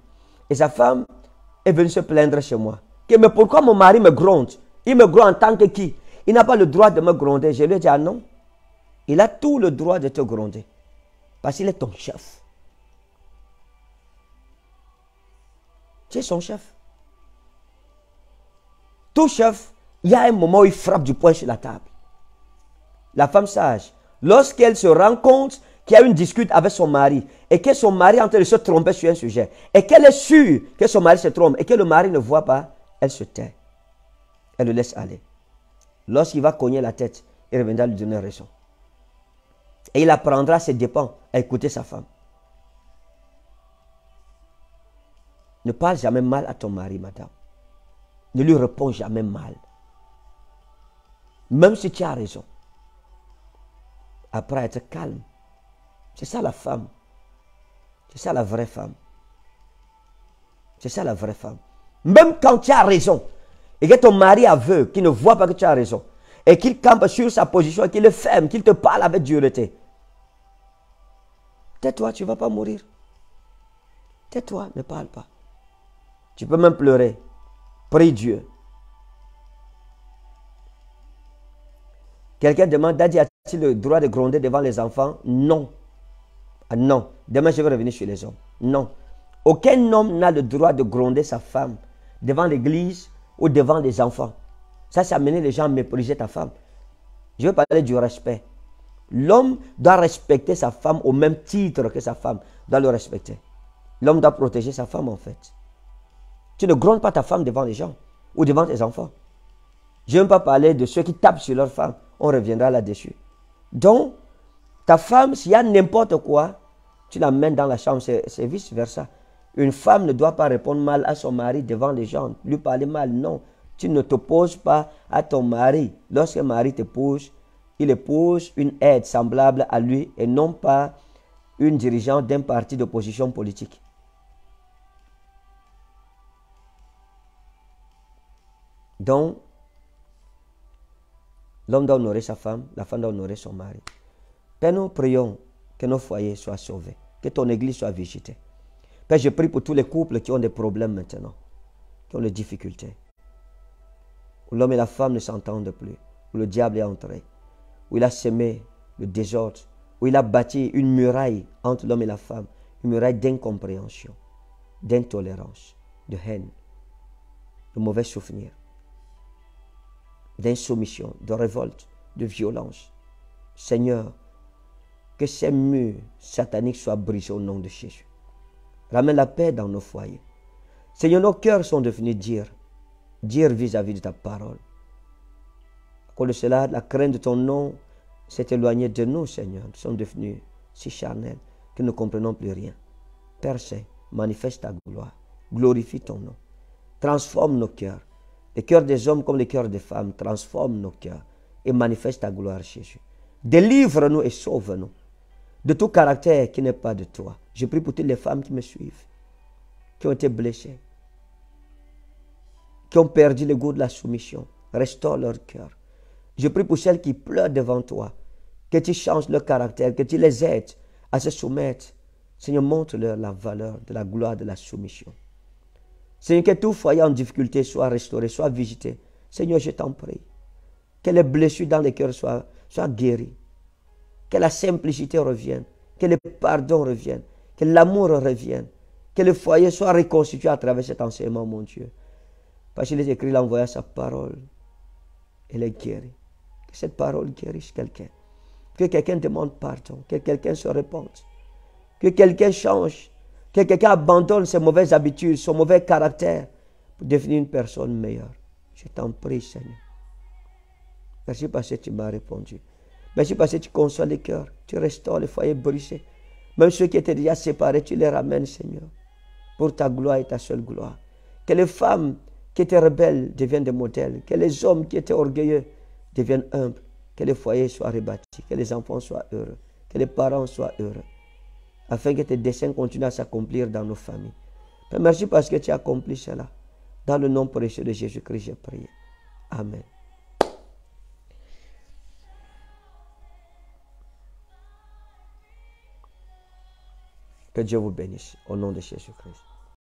Et sa femme est venue se plaindre chez moi. Que, mais pourquoi mon mari me gronde? Il me gronde en tant que qui? Il n'a pas le droit de me gronder. Je lui ai dit, ah non. Il a tout le droit de te gronder. Parce qu'il est ton chef. Tu es son chef. Tout chef, il y a un moment où il frappe du poing sur la table. La femme sage, lorsqu'elle se rend compte qu'il y a une discute avec son mari et que son mari est en train de se tromper sur un sujet et qu'elle est sûre que son mari se trompe et que le mari ne voit pas, elle se tait. Elle le laisse aller. Lorsqu'il va cogner la tête, il reviendra lui donner raison. Et il apprendra ses dépens à écouter sa femme. Ne parle jamais mal à ton mari, madame. Ne lui réponds jamais mal. Même si tu as raison. Après être calme. C'est ça la femme. C'est ça la vraie femme. C'est ça la vraie femme. Même quand tu as raison et que ton mari aveugle, qui ne voit pas que tu as raison, et qu'il campe sur sa position, qu'il est ferme, qu'il te parle avec dureté. Tais-toi, tu ne vas pas mourir. Tais-toi, ne parle pas. Tu peux même pleurer. Prie Dieu. Quelqu'un demande, Daddy, a-t-il le droit de gronder devant les enfants? Non. Ah, non. Demain, je vais revenir sur les hommes. Non. Aucun homme n'a le droit de gronder sa femme devant l'église ou devant les enfants. Ça, c'est amener les gens à mépriser ta femme. Je veux parler du respect. L'homme doit respecter sa femme au même titre que sa femme doit le respecter. L'homme doit protéger sa femme en fait. Tu ne grondes pas ta femme devant les gens ou devant tes enfants. Je ne veux pas parler de ceux qui tapent sur leur femme. On reviendra là-dessus. Donc, ta femme, s'il y a n'importe quoi, tu l'amènes dans la chambre. C'est vice-versa. Une femme ne doit pas répondre mal à son mari devant les gens, lui parler mal. Non, tu ne t'opposes pas à ton mari. Lorsque mari te pousse, il épouse une aide semblable à lui et non pas une dirigeante d'un parti d'opposition politique. Donc, l'homme doit honorer sa femme, la femme doit honorer son mari. Père, nous prions que nos foyers soient sauvés, que ton église soit visitée. Père, je prie pour tous les couples qui ont des problèmes maintenant, qui ont des difficultés, où l'homme et la femme ne s'entendent plus, où le diable est entré, où il a semé le désordre, où il a bâti une muraille entre l'homme et la femme, une muraille d'incompréhension, d'intolérance, de haine, de mauvais souvenirs, d'insoumission, de révolte, de violence. Seigneur, que ces murs sataniques soient brisés au nom de Jésus. Ramène la paix dans nos foyers. Seigneur, nos cœurs sont devenus dire, dire vis-à-vis de ta parole. Cause de cela, la crainte de ton nom s'est éloignée de nous, Seigneur. Nous sommes devenus si charnels que nous ne comprenons plus rien. Père Saint, manifeste ta gloire. Glorifie ton nom. Transforme nos cœurs. Les cœurs des hommes comme les cœurs des femmes. Transforme nos cœurs et manifeste ta gloire, Jésus. Délivre-nous et sauve-nous de tout caractère qui n'est pas de toi. Je prie pour toutes les femmes qui me suivent, qui ont été blessées, qui ont perdu le goût de la soumission. Restaure leur cœur. Je prie pour celles qui pleurent devant toi, que tu changes leur caractère, que tu les aides à se soumettre. Seigneur, montre-leur la valeur de la gloire de la soumission. Seigneur, que tout foyer en difficulté soit restauré, soit visité. Seigneur, je t'en prie. Que les blessures dans les cœurs soient, soient guéries. Que la simplicité revienne. Que le pardon revienne. Que l'amour revienne. Que le foyer soit reconstitué à travers cet enseignement, mon Dieu. Parce qu'il est écrit, il a envoyé sa parole. Elle est guérie. Que cette parole guérisse quelqu'un. Que quelqu'un demande pardon. Que quelqu'un se repente. Que quelqu'un change. Que quelqu'un abandonne ses mauvaises habitudes, son mauvais caractère pour devenir une personne meilleure. Je t'en prie, Seigneur. Merci parce que tu m'as répondu. Merci parce que tu consoles les cœurs. Tu restaures les foyers brisés. Même ceux qui étaient déjà séparés, tu les ramènes, Seigneur. Pour ta gloire et ta seule gloire. Que les femmes qui étaient rebelles deviennent des modèles. Que les hommes qui étaient orgueilleux deviennent humbles. Que les foyers soient rebâtis. Que les enfants soient heureux. Que les parents soient heureux. Afin que tes desseins continuent à s'accomplir dans nos familles. Père, merci parce que tu as accompli cela. Dans le nom précieux de Jésus-Christ, j'ai prié. Amen. Que Dieu vous bénisse au nom de Jésus-Christ.